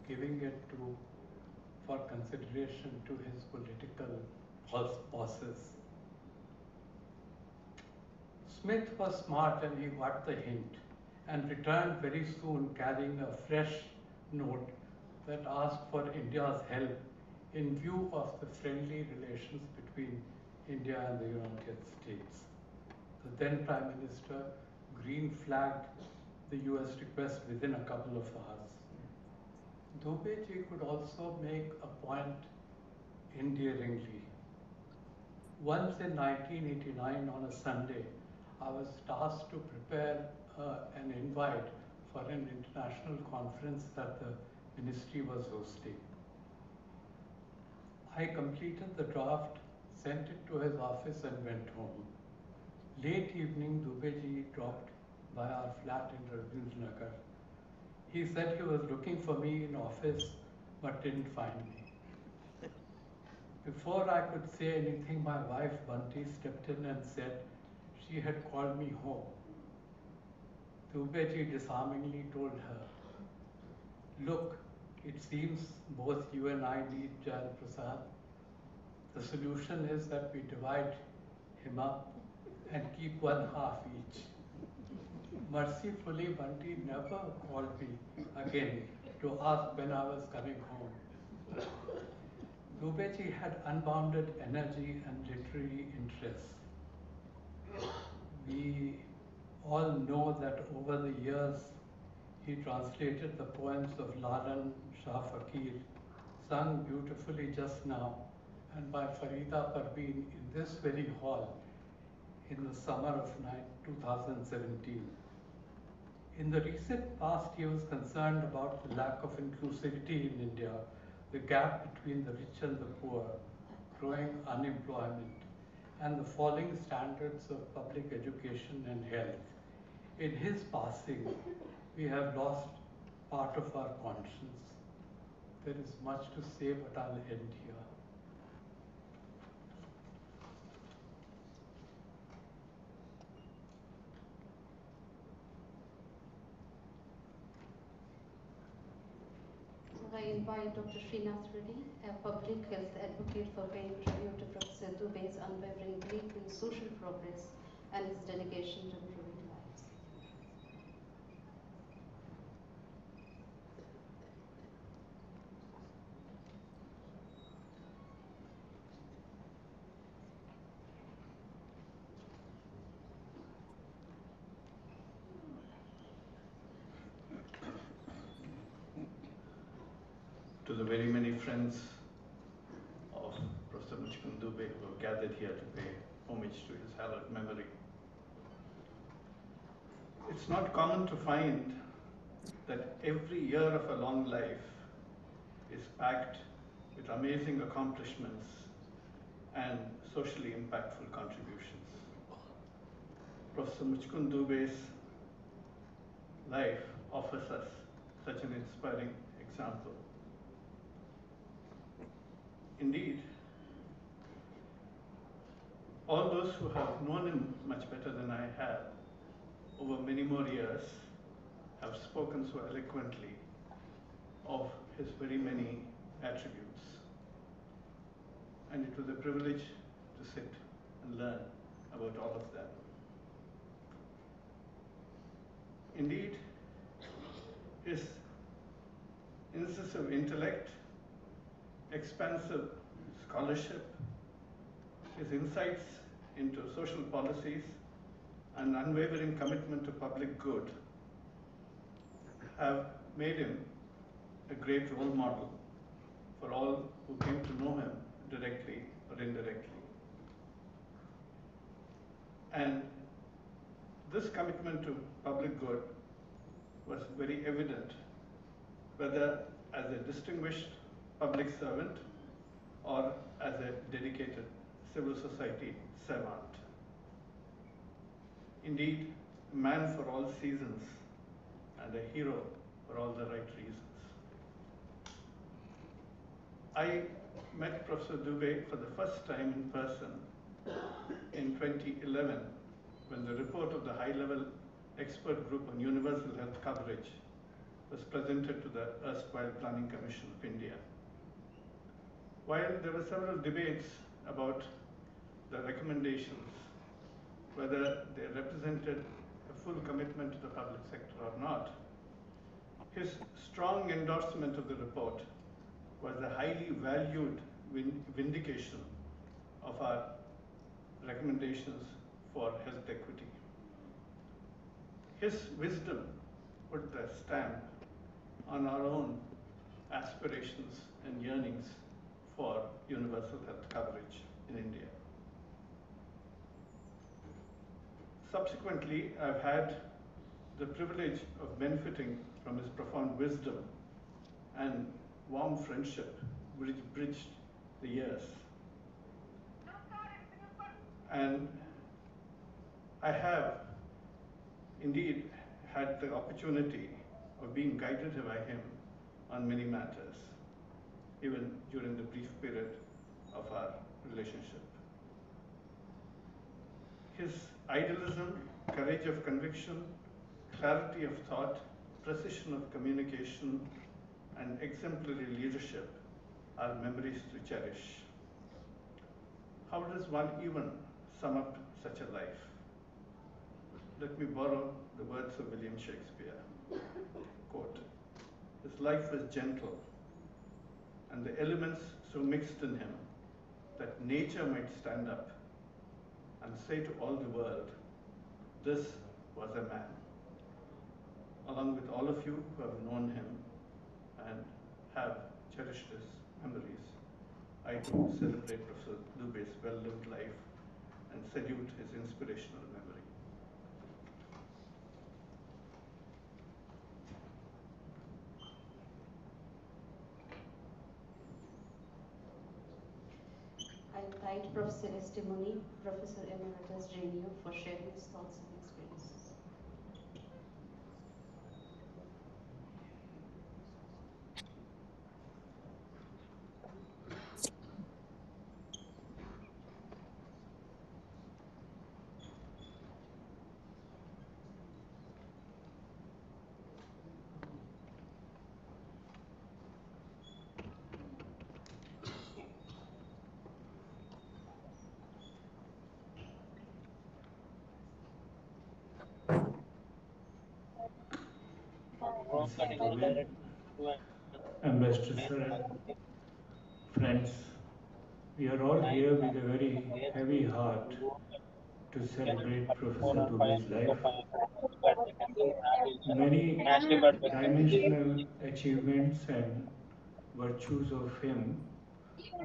giving it to for consideration to his political bosses. Smith was smart and he got the hint and returned very soon carrying a fresh note that asked for India's help in view of the friendly relations between India and the United States. The then Prime Minister green flagged the US request within a couple of hours. Dubeji could also make a point endearingly. Once in 1989 on a Sunday, I was tasked to prepare Uh, an invite for an international conference that the ministry was hosting. I completed the draft, sent it to his office and went home. Late evening, Dubeji dropped by our flat in Ravind He said he was looking for me in office but didn't find me. Before I could say anything, my wife Bunty stepped in and said she had called me home. Dubeji disarmingly told her, Look, it seems both you and I need Jayant Prasad. The solution is that we divide him up and keep one half each. Mercifully, Bunty never called me again to ask when I was coming home. Dubeji had unbounded energy and literary interests. We all know that over the years he translated the poems of Lalan Shah Fakir, sung beautifully just now, and by Farida Parveen in this very hall in the summer of 2017. In the recent past, he was concerned about the lack of inclusivity in India, the gap between the rich and the poor, growing unemployment, and the falling standards of public education and health in his passing, we have lost part of our conscience. There is much to say, but I'll end here. I invite Dr. Srinath Reddy, a public health advocate for paying tribute to Professor Dubey's unwavering belief in social progress and his dedication to the to the very many friends of Professor Muchkund Dubey who have gathered here to pay homage to his hallowed memory. It's not common to find that every year of a long life is packed with amazing accomplishments and socially impactful contributions. Professor Muchkund life offers us such an inspiring example. Indeed, all those who have known him much better than I have over many more years have spoken so eloquently of his very many attributes. And it was a privilege to sit and learn about all of them. Indeed, his incisive intellect, expansive scholarship, his insights into social policies, and unwavering commitment to public good have made him a great role model for all who came to know him directly or indirectly. And this commitment to public good was very evident, whether as a distinguished public servant or as a dedicated civil society servant. Indeed, man for all seasons and a hero for all the right reasons. I met Professor Dubey for the first time in person in 2011 when the report of the high-level expert group on universal health coverage was presented to the erstwhile Planning Commission of India. While there were several debates about the recommendations, whether they represented a full commitment to the public sector or not, his strong endorsement of the report was a highly valued vindication of our recommendations for health equity. His wisdom put the stamp on our own aspirations and yearnings for universal health coverage in India. Subsequently, I've had the privilege of benefiting from his profound wisdom and warm friendship which bridged the years. And I have indeed had the opportunity of being guided by him on many matters, even during the brief period of our relationship. His idealism, courage of conviction, clarity of thought, precision of communication, and exemplary leadership are memories to cherish. How does one even sum up such a life? Let me borrow the words of William Shakespeare. Quote, his life was gentle, and the elements so mixed in him that nature might stand up and say to all the world, this was a man. Along with all of you who have known him and have cherished his memories, I too celebrate Professor Dubey's well-lived life and salute his inspirational memory. I invite Professor S.D. Muni, Professor Emeritus JNU for sharing his thoughts Ambassador friends, we are all here with a very heavy heart to celebrate Professor Dubey's life. Many dimensional achievements and virtues of him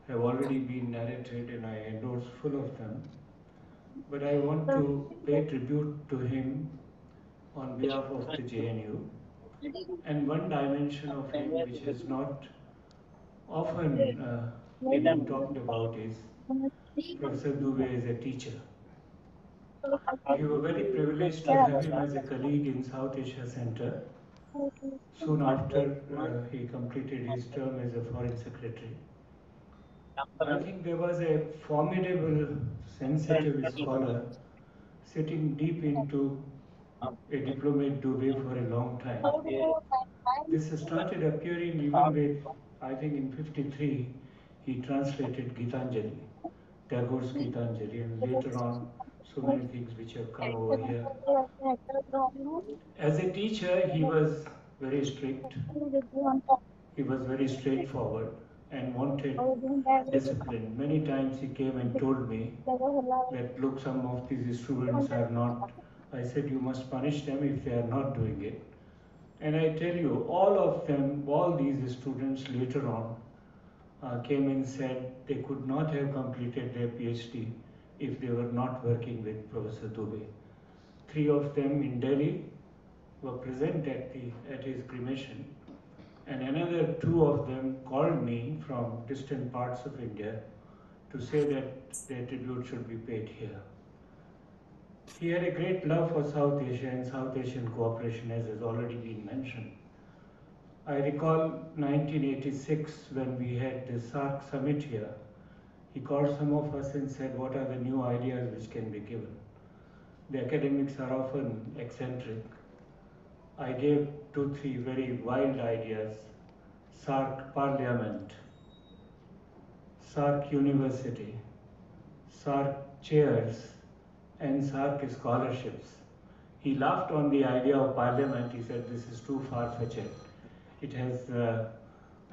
have already been narrated and I endorse full of them. But I want to pay tribute to him on behalf of the JNU. And one dimension of him which is not often uh, been talked about is Professor Dubey as a teacher. We were very privileged to have him as a colleague in South Asia Center. Soon after uh, he completed his term as a foreign secretary. I think there was a formidable, sensitive scholar sitting deep into Um, a diplomat Dubey for a long time. Oh, this started appearing even with, I think in 53, he translated Gitanjali, Tagore's Gitanjali, and later on, so many things which have come over here. As a teacher, he was very strict, he was very straightforward and wanted discipline. Many times he came and told me that, look, some of these students are not, I said, you must punish them if they are not doing it. And I tell you, all of them, all these students later on uh, came and said they could not have completed their PhD if they were not working with Professor Dubey. Three of them in Delhi were present at, the, at his cremation and another two of them called me from distant parts of India to say that their tribute should be paid here. He had a great love for South Asia and South Asian cooperation, as has already been mentioned. I recall 1986 when we had the SAARC summit here. He called some of us and said, What are the new ideas which can be given? The academics are often eccentric. I gave two, three very wild ideas SAARC Parliament, SAARC University, SAARC chairs, and SAARC scholarships. He laughed on the idea of Parliament. He said, This is too far fetched. It has, uh,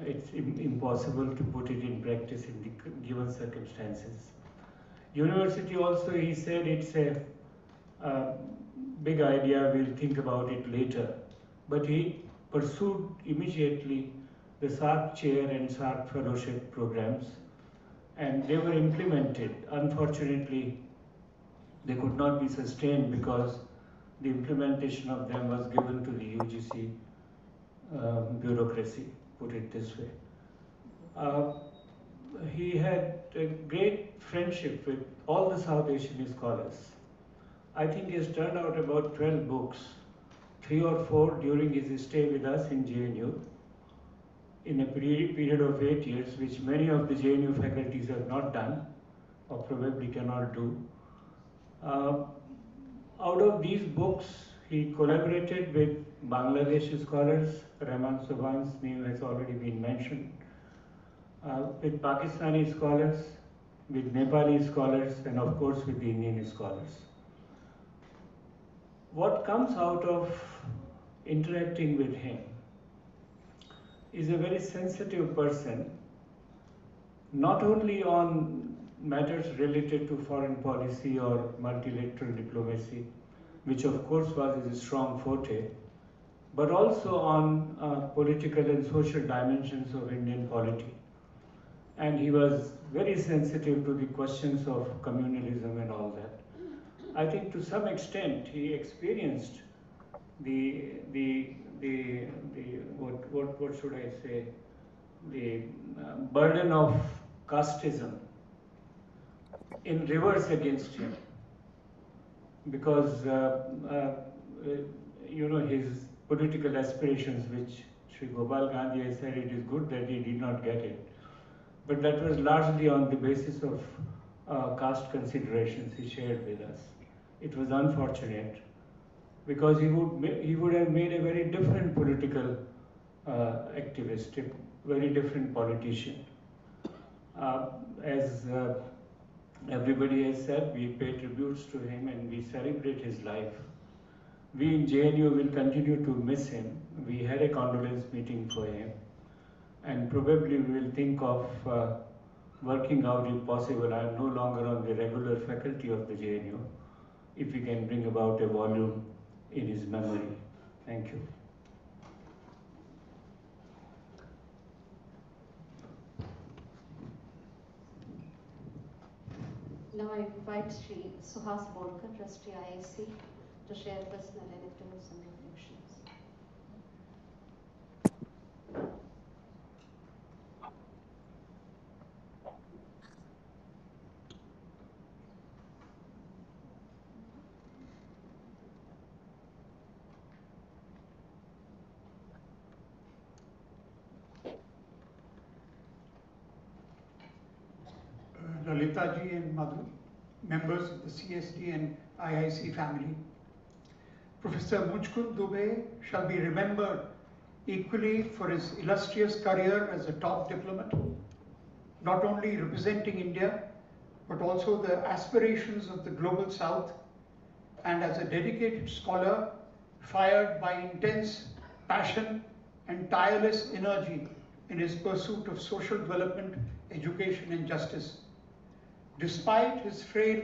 it's Im- impossible to put it in practice in the given circumstances. University also, he said, it's a uh, big idea, we'll think about it later. But he pursued immediately the SAARC chair and SAARC fellowship programs, and they were implemented. Unfortunately, they could not be sustained because the implementation of them was given to the UGC um, bureaucracy, put it this way. Uh, he had a great friendship with all the South Asian scholars. I think he has turned out about 12 books, three or four during his stay with us in JNU in a peri- period of eight years, which many of the JNU faculties have not done or probably cannot do. Uh, out of these books, he collaborated with Bangladeshi scholars, Rehman Sobhan's name has already been mentioned, uh, with Pakistani scholars, with Nepali scholars, and of course with the Indian scholars. What comes out of interacting with him is a very sensitive person, not only on matters related to foreign policy or multilateral diplomacy, which of course was his strong forte, but also on uh, political and social dimensions of Indian polity. And he was very sensitive to the questions of communalism and all that. I think to some extent he experienced the the the, the what, what what should I say the uh, burden of casteism in reverse against him. Because uh, uh, you know his political aspirations which Sri Gopal Gandhi has said it is good that he did not get it. But that was largely on the basis of uh, caste considerations he shared with us. It was unfortunate because he would he would have made a very different political uh, activist, a very different politician. Uh, as uh, everybody has said, we pay tributes to him and we celebrate his life. We in JNU will continue to miss him. we had a condolence meeting for him. And probably we will think of uh, working out if possible. I am no longer on the regular faculty of the JNU. If we can bring about a volume in his memory. Thank you. Now I invite Sri Suhas Borker, Trustee IIC, to share personal anecdotes and reflections. Uh, Lalita ji and Madhu, members of the CSD and IIC family. Professor Muchkund Dubey shall be remembered equally for his illustrious career as a top diplomat, not only representing India, but also the aspirations of the global south, and as a dedicated scholar fired by intense passion and tireless energy in his pursuit of social development, education, and justice. Despite his frail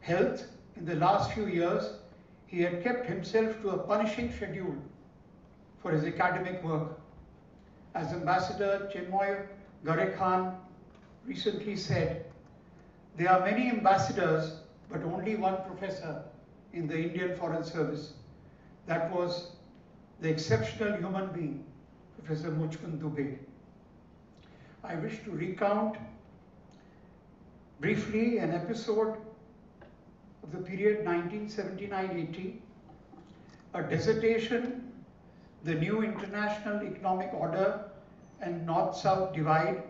health in the last few years, he had kept himself to a punishing schedule for his academic work. As Ambassador Chinmoy Gare Khan recently said, there are many ambassadors, but only one professor in the Indian Foreign Service. That was the exceptional human being, Professor Muchkund Dubey. I wish to recount briefly an episode of the period 1979-80, a dissertation, the new international economic order and North-South divide,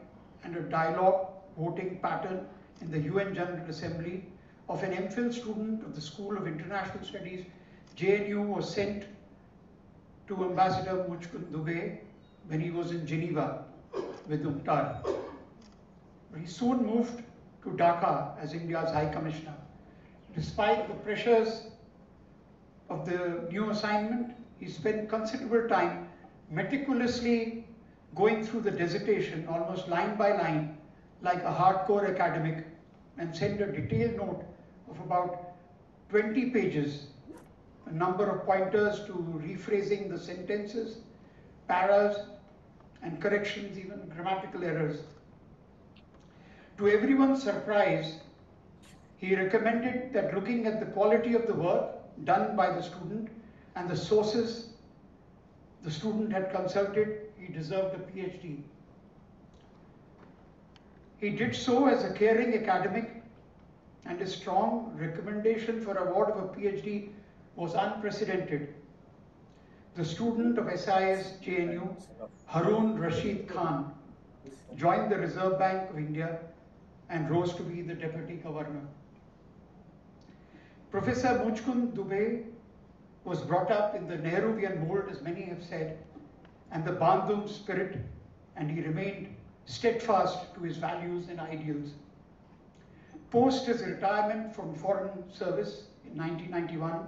and a dialogue voting pattern in the UN General Assembly of an MPhil student of the School of International Studies, JNU was sent to Ambassador Muchkund Dubey when he was in Geneva with UNCTAD. He soon moved to Dhaka as India's High Commissioner. Despite the pressures of the new assignment, he spent considerable time meticulously going through the dissertation, almost line by line, like a hardcore academic, and sent a detailed note of about 20 pages, a number of pointers to rephrasing the sentences, paras, and corrections, even grammatical errors. To everyone's surprise, he recommended that looking at the quality of the work done by the student and the sources the student had consulted, he deserved a PhD. He did so as a caring academic and his strong recommendation for award of a PhD was unprecedented. The student of SIS JNU, Harun Rashid Khan, joined the Reserve Bank of India and rose to be the Deputy Governor. Professor Muchkund Dubey was brought up in the Nehruvian mold, as many have said, and the Bandung spirit, and he remained steadfast to his values and ideals. Post his retirement from foreign service in 1991,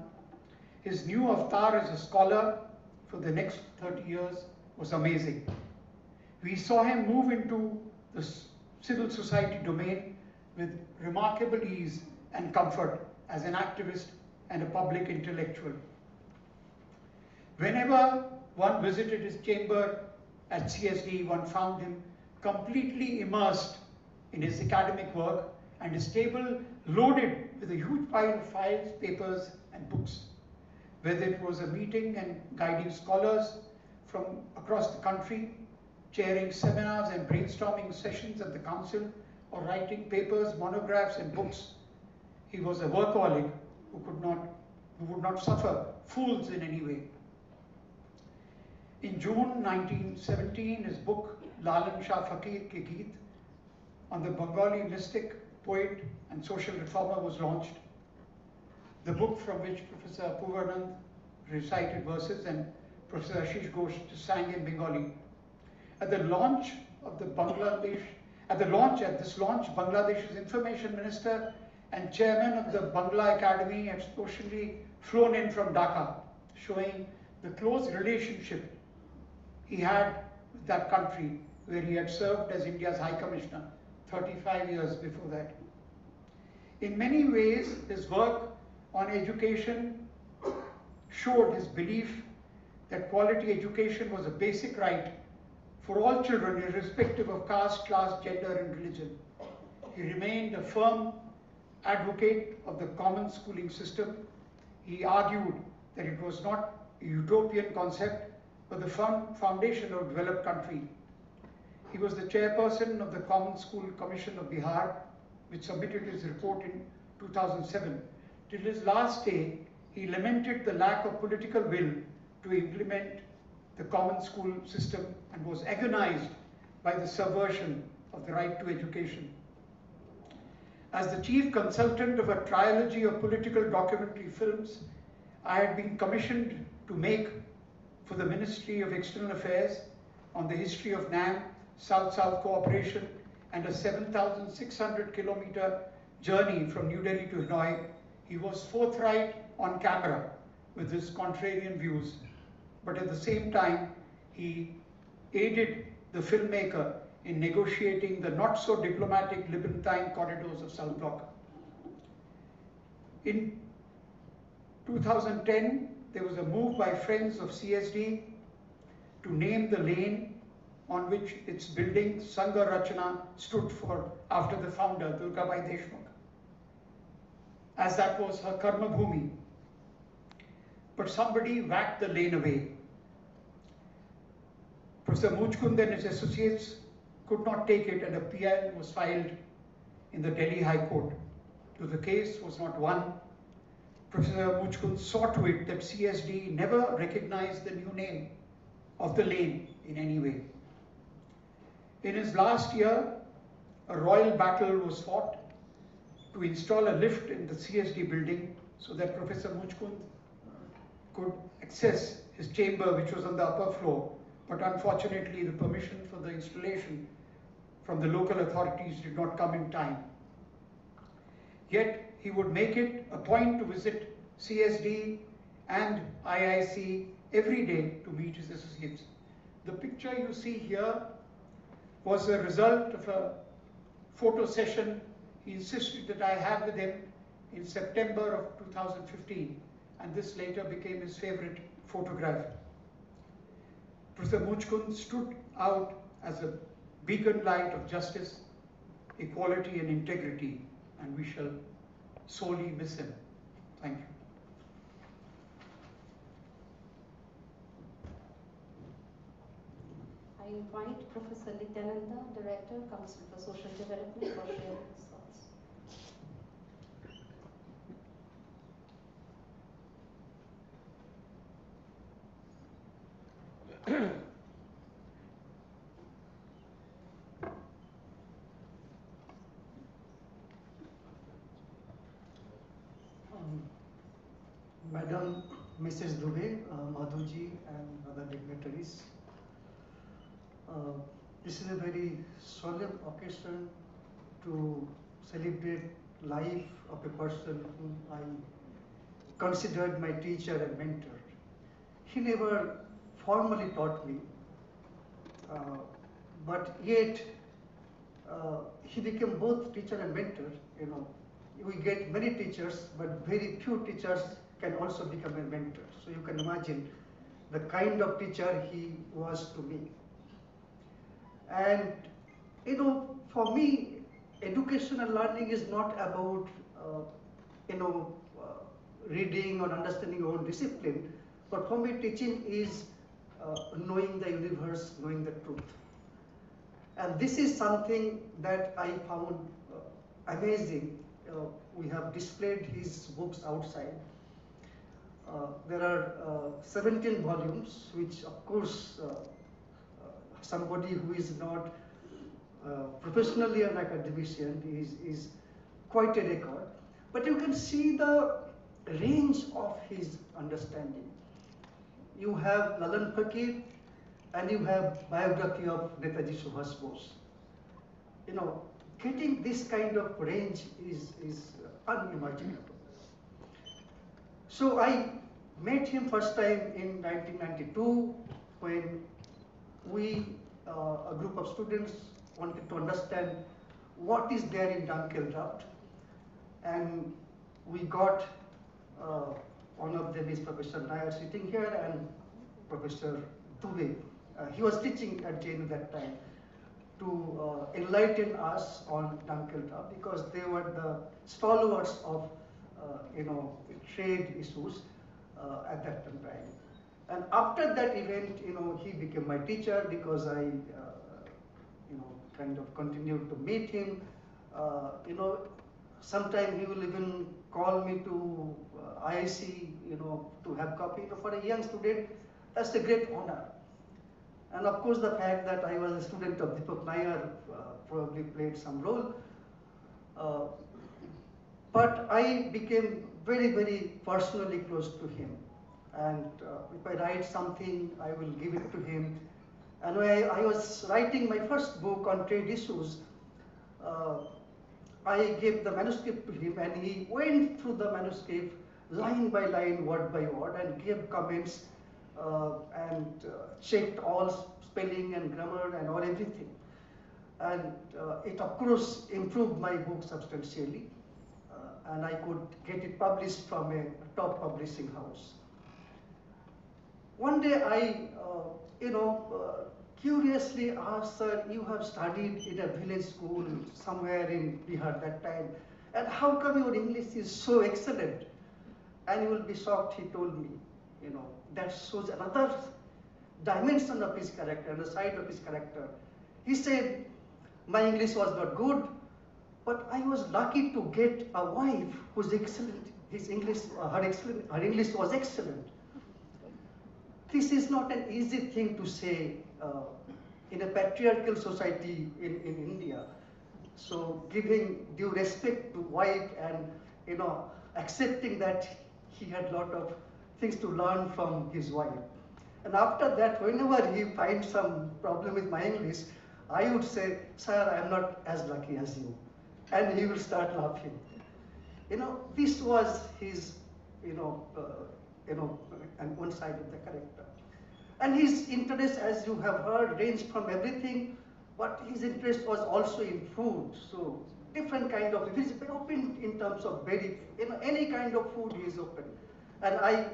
his new avatar as a scholar for the next 30 years was amazing. We saw him move into the civil society domain with remarkable ease and comfort as an activist and a public intellectual. Whenever one visited his chamber at CSD, one found him completely immersed in his academic work and his table loaded with a huge pile of files, papers, and books. Whether it was a meeting and guiding scholars from across the country, chairing seminars and brainstorming sessions at the council, or writing papers, monographs, and books, he was a workaholic who could not, who would not suffer fools in any way. In June 1917, his book Lalan Shah Fakir Ke Geet on the Bengali mystic, poet, and social reformer was launched. The book from which Professor Apoorvanand recited verses and Professor Ashish Ghosh sang in Bengali. At the launch of the Bangladesh, at the launch, at this launch, Bangladesh's information minister and chairman of the Bangla Academy had specially flown in from Dhaka, showing the close relationship he had with that country where he had served as India's High Commissioner 35 years before that. In many ways, his work on education showed his belief that quality education was a basic right for all children, irrespective of caste, class, gender, and religion. He remained a firm advocate of the common schooling system. He argued that it was not a utopian concept, but the firm foundation of a developed country. He was the chairperson of the Common School Commission of Bihar, which submitted his report in 2007. Till his last day, he lamented the lack of political will to implement the common school system and was agonized by the subversion of the right to education. As the chief consultant of a trilogy of political documentary films, I had been commissioned to make for the Ministry of External Affairs on the history of NAM, South-South cooperation, and a 7,600 kilometer journey from New Delhi to Hanoi. He was forthright on camera with his contrarian views, but at the same time, he aided the filmmaker in negotiating the not so diplomatic Levantine corridors of South Block. In 2010, there was a move by friends of CSD to name the lane on which its building Sangha Rachana stood for after the founder Durgabai Deshmukh, as that was her karma bhumi. But somebody whacked the lane away. Professor Muchkund and his associates could not take it and a PI was filed in the Delhi High Court. Though the case was not won, Professor Muchkund saw to it that CSD never recognized the new name of the lane in any way. In his last year, a royal battle was fought to install a lift in the CSD building so that Professor Muchkund could access his chamber, which was on the upper floor. But unfortunately, the permission for the installation from the local authorities did not come in time. Yet, he would make it a point to visit CSD and IIC every day to meet his associates. The picture you see here was a result of a photo session he insisted that I have with him in September of 2015 and this later became his favorite photograph. Professor Muchkund stood out as a beacon light of justice, equality and integrity and we shall sorely miss him. Thank you. I invite Professor Nityananda, Director, Council for Social Development, for sharing his thoughts. Um, Madam Mrs. Dubey, uh, Madhuji and other dignitaries, uh, this is a very solemn occasion to celebrate life of a person whom I considered my teacher and mentor. He never formally taught me, uh, but yet uh, he became both teacher and mentor. You know, we get many teachers, but very few teachers can also become a mentor. So you can imagine the kind of teacher he was to me. And you know, for me, education and learning is not about uh, you know uh, reading or understanding your own discipline, but for me, teaching is knowing the universe, knowing the truth. And this is something that I found uh, amazing. Uh, we have displayed his books outside. Uh, there are uh, 17 volumes, which of course uh, uh, somebody who is not uh, professionally an academician is, is quite a record. But you can see the range of his understanding. You have Lalon Fakir and you have biography of Netaji Subhas Bose. You know, getting this kind of range is, is unimaginable. So I met him first time in 1992 when we, uh, a group of students, wanted to understand what is there in Dunkel Draft. And we got, uh, one of them is Professor Nayyar sitting here and Professor Dubey. Uh, he was teaching at JNU that time to uh, enlighten us on Dunkel Draft because they were the stalwarts of, uh, you know, trade issues uh, at that time. And after that event, you know, he became my teacher because I, uh, you know, kind of continued to meet him. Uh, you know, sometime he will even call me to uh, IIC, you know, to have coffee. You know, for a young student, that's a great honor. And of course, the fact that I was a student of Deepak Nayyar uh, probably played some role. Uh, but I became very, very personally close to him. And uh, if I write something, I will give it to him. And when I, I was writing my first book on trade issues, uh, I gave the manuscript to him and he went through the manuscript line by line, word by word, and gave comments uh, and uh, checked all spelling and grammar and all everything. And uh, it of course improved my book substantially uh, and I could get it published from a top publishing house. One day I, uh, you know, uh, curiously asked, sir, you have studied in a village school somewhere in Bihar that time, and how come your English is so excellent? And you will be shocked, he told me, you know, that shows another dimension of his character, the side of his character. He said, my English was not good, but I was lucky to get a wife who's excellent. His English, uh, her, excellent, her English was excellent. This is not an easy thing to say uh, in a patriarchal society in, in India. So giving due respect to wife and you know accepting that he had a lot of things to learn from his wife. And after that, whenever he finds some problem with my English, I would say, sir, I am not as lucky as you. And he will start laughing. You know, this was his, you know, uh, you know, and one side of the character. And his interest, as you have heard, ranged from everything, but his interest was also in food. So different kind of, he's open in terms of very, you know, any kind of food is open. And I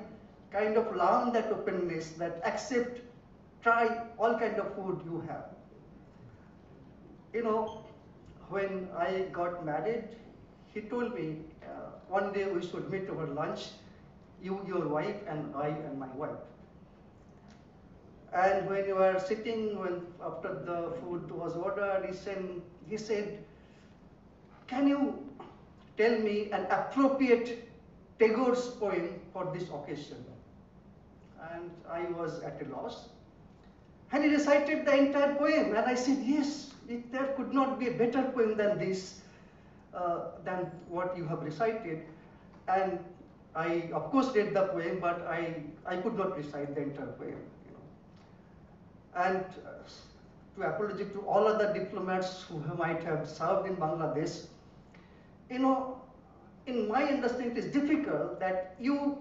kind of learned that openness, that accept, try all kind of food you have. You know, when I got married, he told me uh, one day we should meet over lunch, you, your wife, and I and my wife. And when you were sitting, when after the food was ordered, he said, he said, can you tell me an appropriate Tagore's poem for this occasion? And I was at a loss. And he recited the entire poem, and I said, yes, it, there could not be a better poem than this, uh, than what you have recited. And I, of course, read the poem, but I, I could not recite the entire poem. You know. And uh, to apologize to all other diplomats who might have served in Bangladesh, you know, in my understanding, it is difficult that you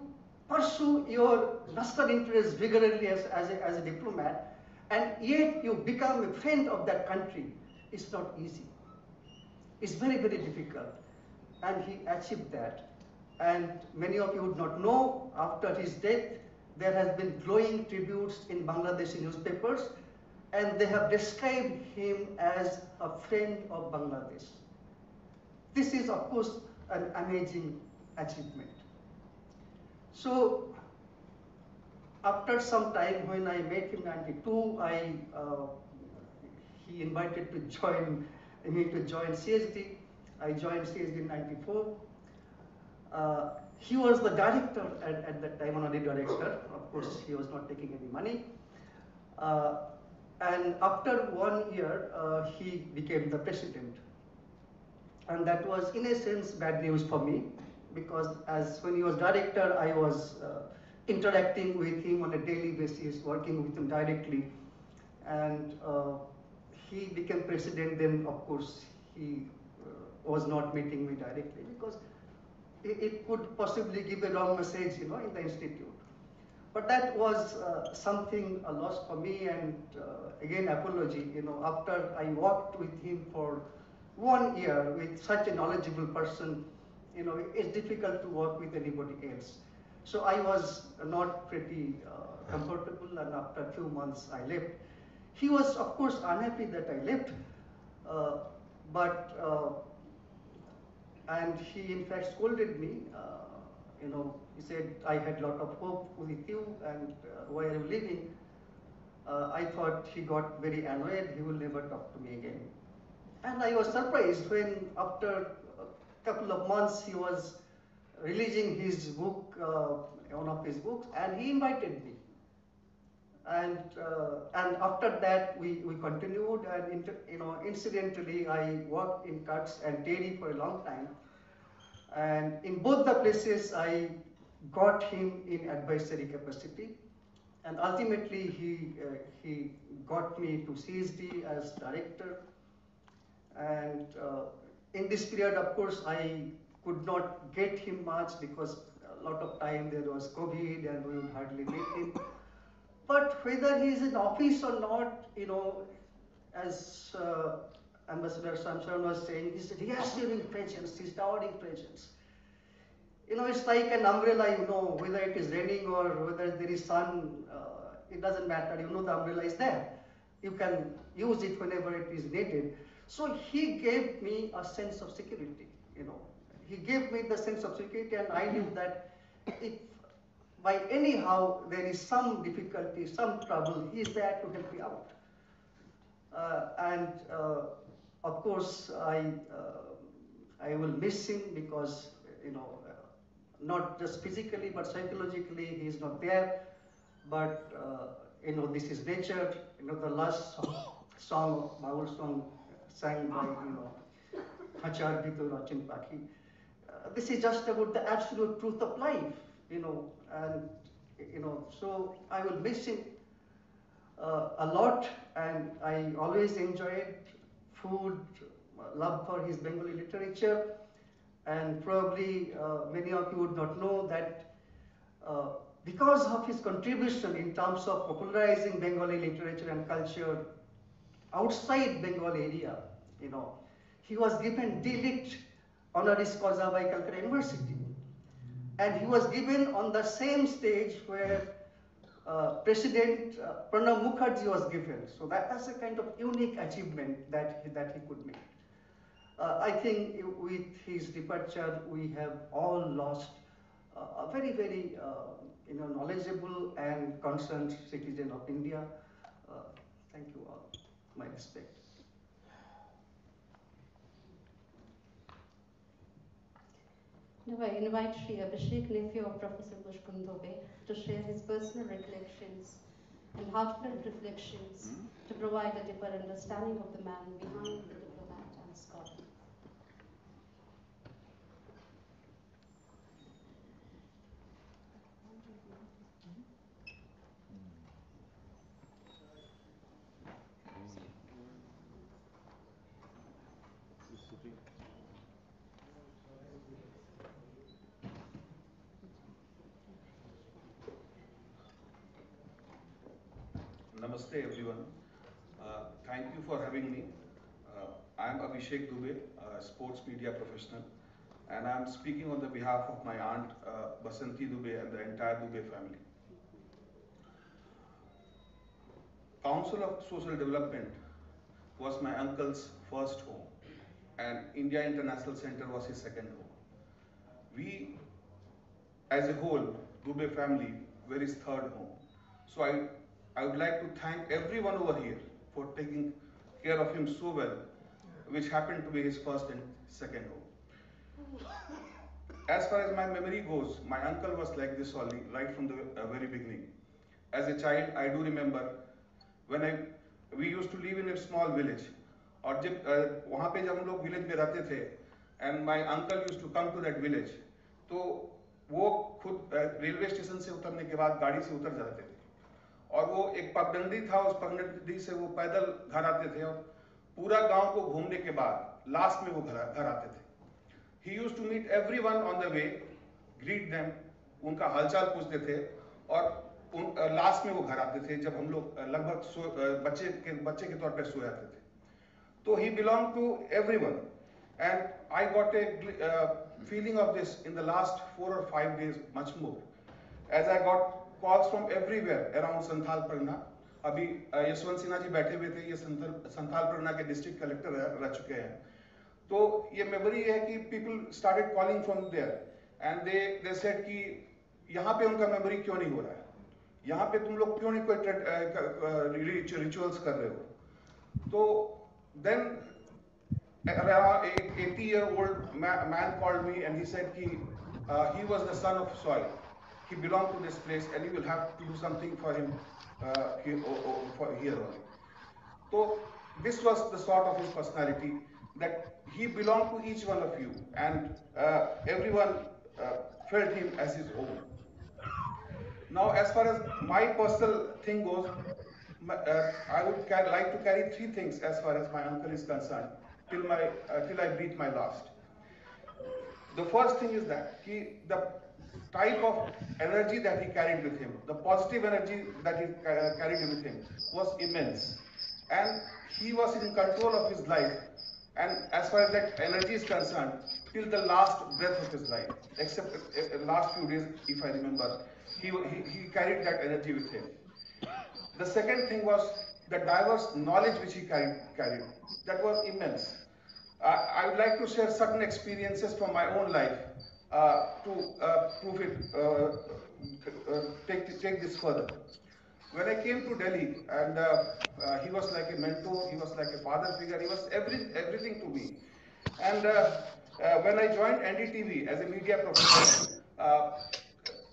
pursue your national interests vigorously as, as, a, as a diplomat, and yet you become a friend of that country. It's not easy. It's very, very difficult. And he achieved that. And many of you would not know, after his death, there has been glowing tributes in Bangladeshi newspapers, and they have described him as a friend of Bangladesh. This is, of course, an amazing achievement. So, after some time when I met him in 92, I, uh, he invited to join me to join CSD. I joined CSD in 94. Uh, he was the director at, at that time, honorary director. Of course, he was not taking any money. Uh, and after one year, uh, he became the president. And that was, in a sense, bad news for me because as when he was director, I was uh, interacting with him on a daily basis, working with him directly. And uh, he became president, then of course he uh, was not meeting me directly because it, it, could possibly give a wrong message, you know, in the institute. But that was uh, something a loss for me, and uh, again apology. You know, after I worked with him for one year with such a knowledgeable person, you know, it's difficult to work with anybody else. So I was not pretty uh, comfortable, and after a few months I left. He was, of course, unhappy that I left, uh, but uh, and he in fact scolded me. Uh, you know, he said I had lot of hope with you, and uh, why are you leaving? Uh, I thought he got very annoyed. He will never talk to me again. And I was surprised when after a couple of months he was releasing his book, uh, one of his books, and he invited me. And uh, and after that we, we continued, and inter, you know, incidentally I worked in CUTS and TERI for a long time. And in both the places I got him in advisory capacity, and ultimately he uh, he got me to CSD as director. And uh, in this period, of course, I could not get him much because a lot of time there was COVID and we would hardly meet him. But whether he is in office or not, you know, as uh, Ambassador Samson was saying, his reassuring presence, his towering presence. You know, it's like an umbrella, you know, whether it is raining or whether there is sun, uh, it doesn't matter, you know the umbrella is there. You can use it whenever it is needed. So he gave me a sense of security, you know. He gave me the sense of security and I knew that if by anyhow there is some difficulty, some trouble, he is there to help me out. Uh, and uh, of course, I, uh, I will miss him because, you know, uh, not just physically but psychologically he is not there. But, uh, you know, this is nature. You know, the last song, Baul song sang by, you know, Hachar Bito Rachin Paki. Uh, this is just about the absolute truth of life, you know, and, you know, so I will miss him uh, a lot and I always enjoyed food, love for his Bengali literature and probably uh, many of you would not know that uh, because of his contribution in terms of popularizing Bengali literature and culture outside Bengal area, you know, he was given D.Litt honoris causa by Calcutta University. And he was given on the same stage where uh, President uh, Pranab Mukherjee was given. So that, was a kind of unique achievement that he, that he could make. Uh, I think with his departure, we have all lost uh, a very, very uh, you know, knowledgeable and concerned citizen of India. Uh, thank you all. My respect. Now I invite Sri Abhishek, nephew of Professor Dubey, to share his personal recollections and heartfelt reflections hmm? to provide a deeper understanding of the man behind the diplomat and scholar. Namaste everyone. Uh, thank you for having me. Uh, I am Abhishek Dubey, a sports media professional, and I am speaking on the behalf of my aunt uh, Basanti Dubey and the entire Dubey family. Council of Social Development was my uncle's first home, and India International Center was his second home. We, as a whole, Dubey family, were his third home. So I I would like to thank everyone over here for taking care of him so well, which happened to be his first and second home. As far as my memory goes, my uncle was like this only right from the uh, very beginning. As a child, I do remember when I we used to live in a small village. और जब uh, वहाँ पे जब हम लोग village में रहते थे and my uncle used to come to that village तो वो खुद रेलवे स्टेशन से उतरने के बाद गाड़ी से उतर जाते थे और वो एक पगडंडी था उस पगडंडी से वो पैदल घर आते थे और पूरा गाँव को घूमने के बाद लास्ट में वो घर घर आते थे। He used to meet everyone on the way greet them उनका हालचाल पूछते थे और उन लास्ट में वो घर आते थे जब हम लोग लगभग बच्चे के बच्चे के तौर पे सो जाते थे। तो he belong to everyone and I got a feeling of this in the last four or five days much more as I got calls from everywhere around Santhal Pargana अभी यशवंत सिन्हा जी बैठे हुए थे ये संथाल परगना के डिस्ट्रिक्ट कलेक्टर रह, चुके हैं। तो ये मेमोरी है कि people started calling from there and they they said कि यहाँ पे उनका मेमोरी क्यों नहीं हो रहा है? यहाँ पे तुम लोग क्यों नहीं कोई रिचुअल्स कर रहे हो? तो then around a 80 year old ma- man called me and he said he, uh, he was the son of soil. He belonged to this place and you will have to do something for him. uh, here, o- o- for here only so this was the sort of his personality that he belonged to each one of you and uh, everyone uh, felt him as his own now, as far as my personal thing goes, my, uh, I would like to carry three things as far as my uncle is concerned till my uh, till I breathe my last. The first thing is that he, the type of energy that he carried with him, the positive energy that he uh, carried with him was immense, and he was in control of his life. And as far as that energy is concerned, till the last breath of his life, except uh, uh, last few days, if I remember, he, he, he carried that energy with him. The second thing was the diverse knowledge which he carried. carried. That was immense. Uh, I would like to share certain experiences from my own life to uh, prove it, uh, uh, take, take this further. When I came to Delhi, and uh, uh, he was like a mentor, he was like a father figure, he was every, everything to me. And uh, uh, when I joined NDTV as a media professional, uh,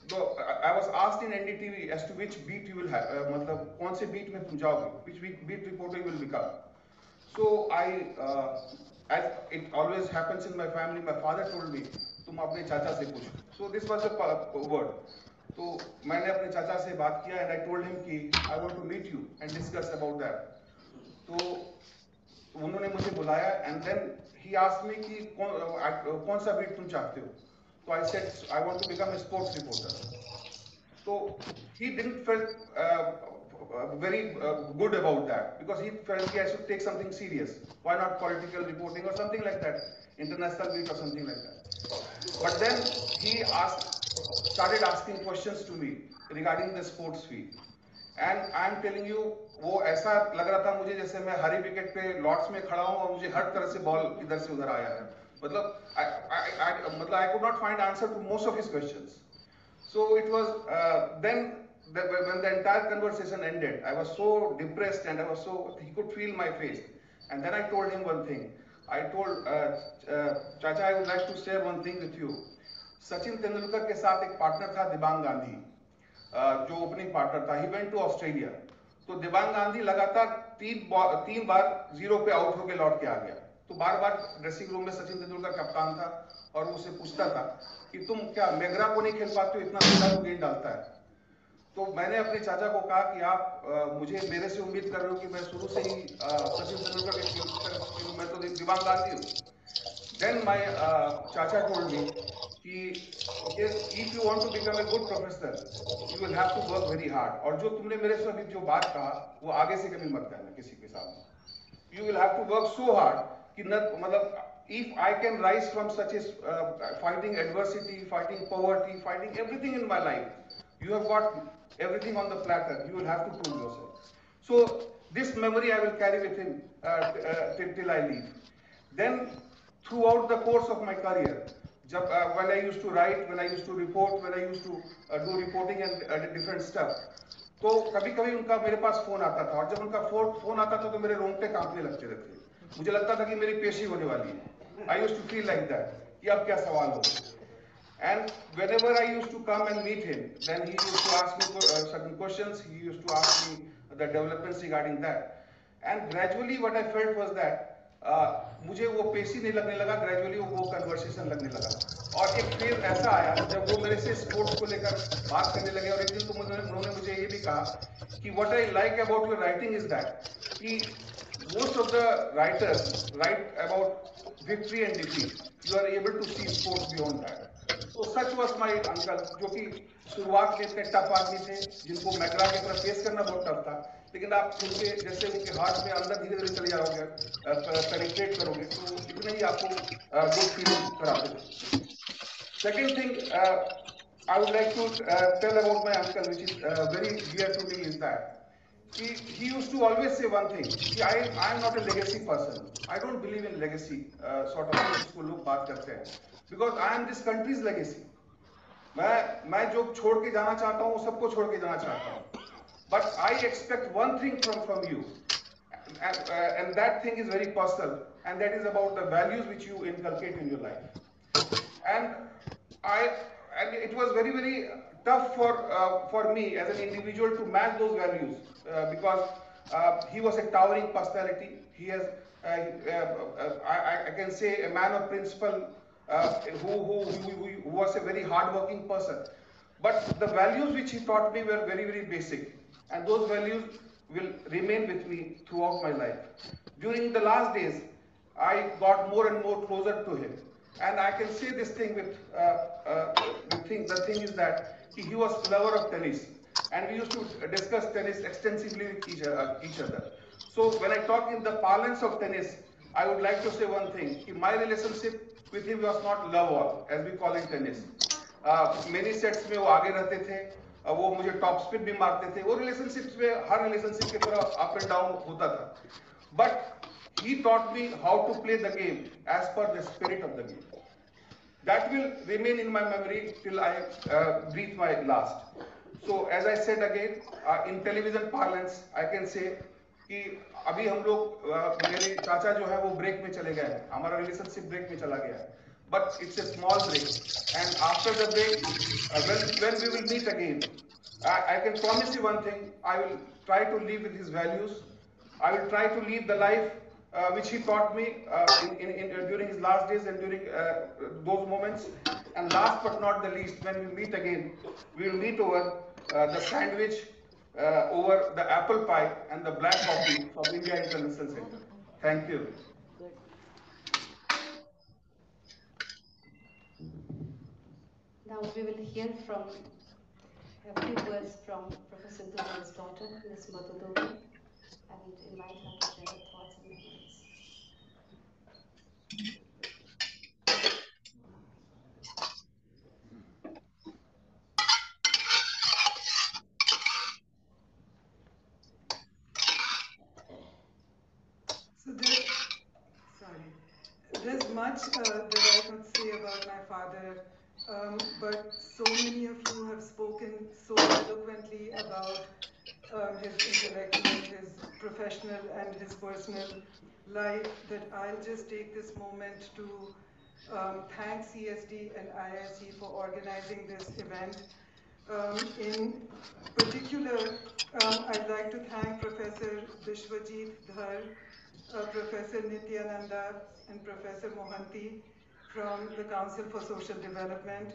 तो I was asked in NDTV as to which beat you will have, uh, मतलब कौन से beat में तुम जाओगे, which beat, beat reporter you will become. So I, uh, as it always happens in my family, my father told me, तुम अपने चाचा से पूछो। सो दिस वॉज़ वर्ड तो मैंने अपने चाचा से बात किया एंड आई टोल्ड हिम कि I want to meet you and discuss about that तो उन्होंने मुझे बुलाया and then he ask me कि कौन, कौन सा बीट तुम चाहते हो? तो I said I want to become sports reporter तो he didn't felt very good about that because he felt कि I should take something serious why not political reporting और something like that international beat और something like that But then he asked, started asking questions to me regarding the sports field. And I am telling you, वो ऐसा लग रहा था मुझे जैसे मैं हरी विकेट पे लॉट्स में खड़ा हूँ और मुझे हर तरह से बॉल इधर से उधर आया है मतलब मतलब I could not find answer to most of his questions. So it was uh, then the, when the entire conversation ended, I was so depressed and I was so he could feel my face. And then I told him one thing. I told uh, uh, Chacha, I would like to share one thing with you. Sachin Tendulkar के साथ एक partner था Dibang Gandhi. Uh, जो opening partner था he went to Australia तो दिबांग गांधी लगातार तीन बॉ- तीन बार ज़ीरो पे आउट होके लौट के आ गया। तो बार बार ड्रेसिंग रूम में सचिन तेंदुलकर कप्तान था और वो उसे पूछता था कि तुम क्या मेगरा को नहीं खेल पाते हो? इतना तो गेंद डालता है। तो मैंने अपने चाचा को कहा कि आप अ, मुझे मेरे से उम्मीद कर रहे हो कि मैं शुरू से ही सचिन तेंदुलकर के मैं तो दिमाग गांधी हूँ। देन माय चाचा टोल्ड मी कि if you want to become a good professor you will have to work very hard और जो तुमने मेरे से अभी जो बात कहा वो आगे से कभी मत कहना किसी के साथ you will have to work so hard कि न मतलब if I can rise from such a uh, fighting adversity, fighting poverty, fighting everything in my life, you have got everything on the platter. You will have to prove yourself. So this memory I will carry with him uh, uh, till, I leave. Then throughout the course of my career, जब uh, when I used to write, when I used to report, when I used to uh, do reporting and uh, different stuff, तो कभी कभी उनका मेरे पास phone आता था और जब उनका फ़ोन फ़ोन आता था तो मेरे रोंगटे कांपने लगते रहते मुझे लगता था कि मेरी पेशी होने वाली है I used to feel like that कि अब क्या सवाल हो And whenever I used to come and meet him, then he used to ask me uh, certain questions. He used to ask me the developments regarding that. And gradually, what I felt was that uh, मुझे वो पेशी नहीं लगने लगा gradually वो conversation लगने लगा और एक फ़ेज़ ऐसा आया जब वो मेरे से स्पोर्ट्स को लेकर बात करने लगे और एक दिन तो उन्होंने मुझे ये भी कहा कि what I like about your writing is that कि most of the writers write about victory and defeat. You are able to see sports beyond that. So such was my uncle, जो कि शुरुआत में इतने टफ आदमी थे जिनको मैकरा की तरफ़ फेस करना बहुत टफ था लेकिन आप उनके जैसे उनके हार्ट में अंदर धीरे धीरे चले जाओगे पेनिट्रेट करोगे तो इतने ही आपको गुड फीलिंग कराते थे Second thing uh, I would like to uh, tell about my uncle, which is uh, very dear to me, is that he, he used to always say one thing. See, I I am not a legacy person. I don't believe in legacy uh, sort of thing जिसको लोग बात करते हैं because I am this country's legacy. मैं मैं जो छोड़ के जाना चाहता हूँ सबको छोड़ के जाना चाहता हूँ but I expect one thing from from you and, uh, and that thing is very personal and that is about the values which you inculcate in your life and I and it was very very tough for uh, for me as an individual to match those values uh, because uh, he was a towering personality. He has uh, uh, uh, I, I can say a man of principle uh, who, who, who, who was a very hardworking person. But the values which he taught me were very very basic, and those values will remain with me throughout my life. During the last days, I got more and more closer to him. And I can say this thing with, uh, uh, the thing, the thing is that he, he was a lover of tennis. And we used to discuss tennis extensively with each, uh, each other. So when I talk in the parlance of tennis, I would like to say one thing. कि My relationship with him was not love all, as we call in tennis. Uh, many sets में वो आगे रहते थे uh, वो मुझे top spin भी मारते थे वो रिलेशनशिप्स में हर रिलेशनशिप की तरह अप एंड डाउन होता था but he taught me how to play the game as per the spirit of the game. That will remain in my memory till I uh, breathe my as I said again, uh, in television parlance, I can say कि अभी हम लोग uh, मेरे चाचा जो है वो break में चले गए हैं हमारा रिलेशनशिप ब्रेक में चला गया है small break and after the break uh, when, when we will meet again I, I can promise you one thing I will try to live with his values I will try to live the life uh, which he taught me uh, in, in, in, uh, during his last days and during uh, those moments. And last but not the least, when we meet again, we will meet over uh, the sandwich, uh, over the apple pie and the black coffee from India International Center. Thank you. Now we will hear from a few words from Professor Duval's daughter, Ms. Madhu and invite her to share her thoughts and memories. So there, sorry, there's much uh, that I could say about my father, um, but so many of you have spoken so eloquently about um, his intellectual, his professional, and his personal life that I'll just take this moment to um, thank CSD and IIC for organizing this event. Um, in particular, um, I'd like to thank Professor Vishwajit Dhar, uh, Professor Nityananda, and Professor Mohanty from the Council for Social Development,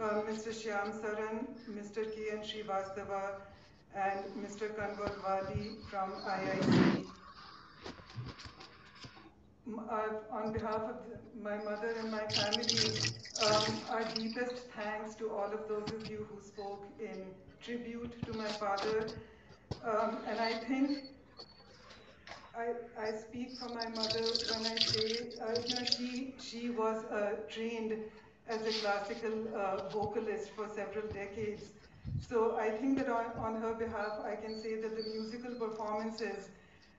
uh, Mr. Shyam Saran, Mr. K. N. Srivastava, and Mr. Kanwar Wali from IIC. Uh, on behalf of the- my mother and my family, um, our deepest thanks to all of those of you who spoke in tribute to my father. Um, and I think I, I speak for my mother when I say, uh, you know, she, she was uh, trained as a classical uh, vocalist for several decades. So I think that on, on her behalf, I can say that the musical performances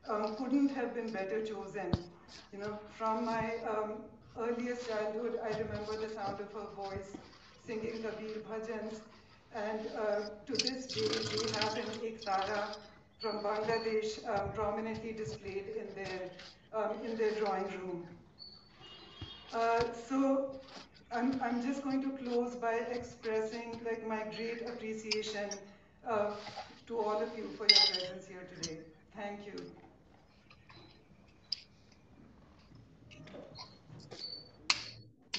um, couldn't have been better chosen. You know, from my um, earliest childhood, I remember the sound of her voice singing Kabir bhajans, and uh, to this day, we have an Iktara from Bangladesh um, prominently displayed in their um, in their drawing room. Uh, so I'm, I'm just going to close by expressing like my great appreciation uh, to all of you for your presence here today. Thank you.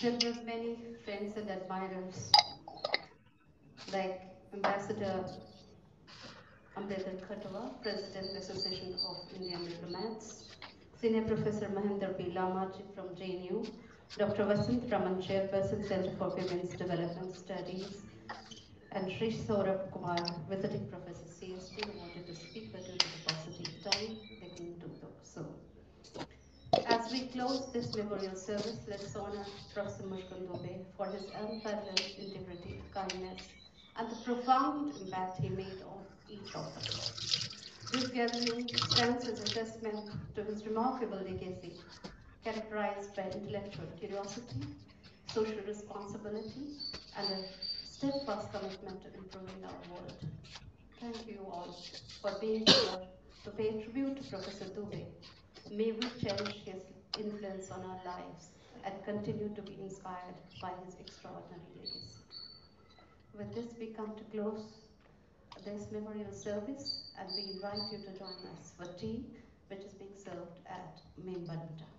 There were many friends and admirers, like Ambassador Ambedkar Khatwa, President Association of Indian Diplomats, Senior Professor Mahendra B. Lamaji from JNU, Dr. Vasant Raman, Chairperson, Center for Women's Development Studies, and Sri Saurabh Kumar, Visiting Professor, CSD, who wanted to speak but due to the of time, they couldn't do so. As we close this memorial service, let's honor Professor Muchkund Dubey for his unparalleled integrity, kindness, and the profound impact he made on each of us. This gathering stands as a testament to his remarkable legacy, characterized by intellectual curiosity, social responsibility, and a steadfast commitment to improving our world. Thank you all for being here to pay tribute to Professor Dubey. May we cherish his influence on our lives and continue to be inspired by his extraordinary legacy. With this, we come to close memorial service and we invite you to join us for tea, which is being served at Membanta.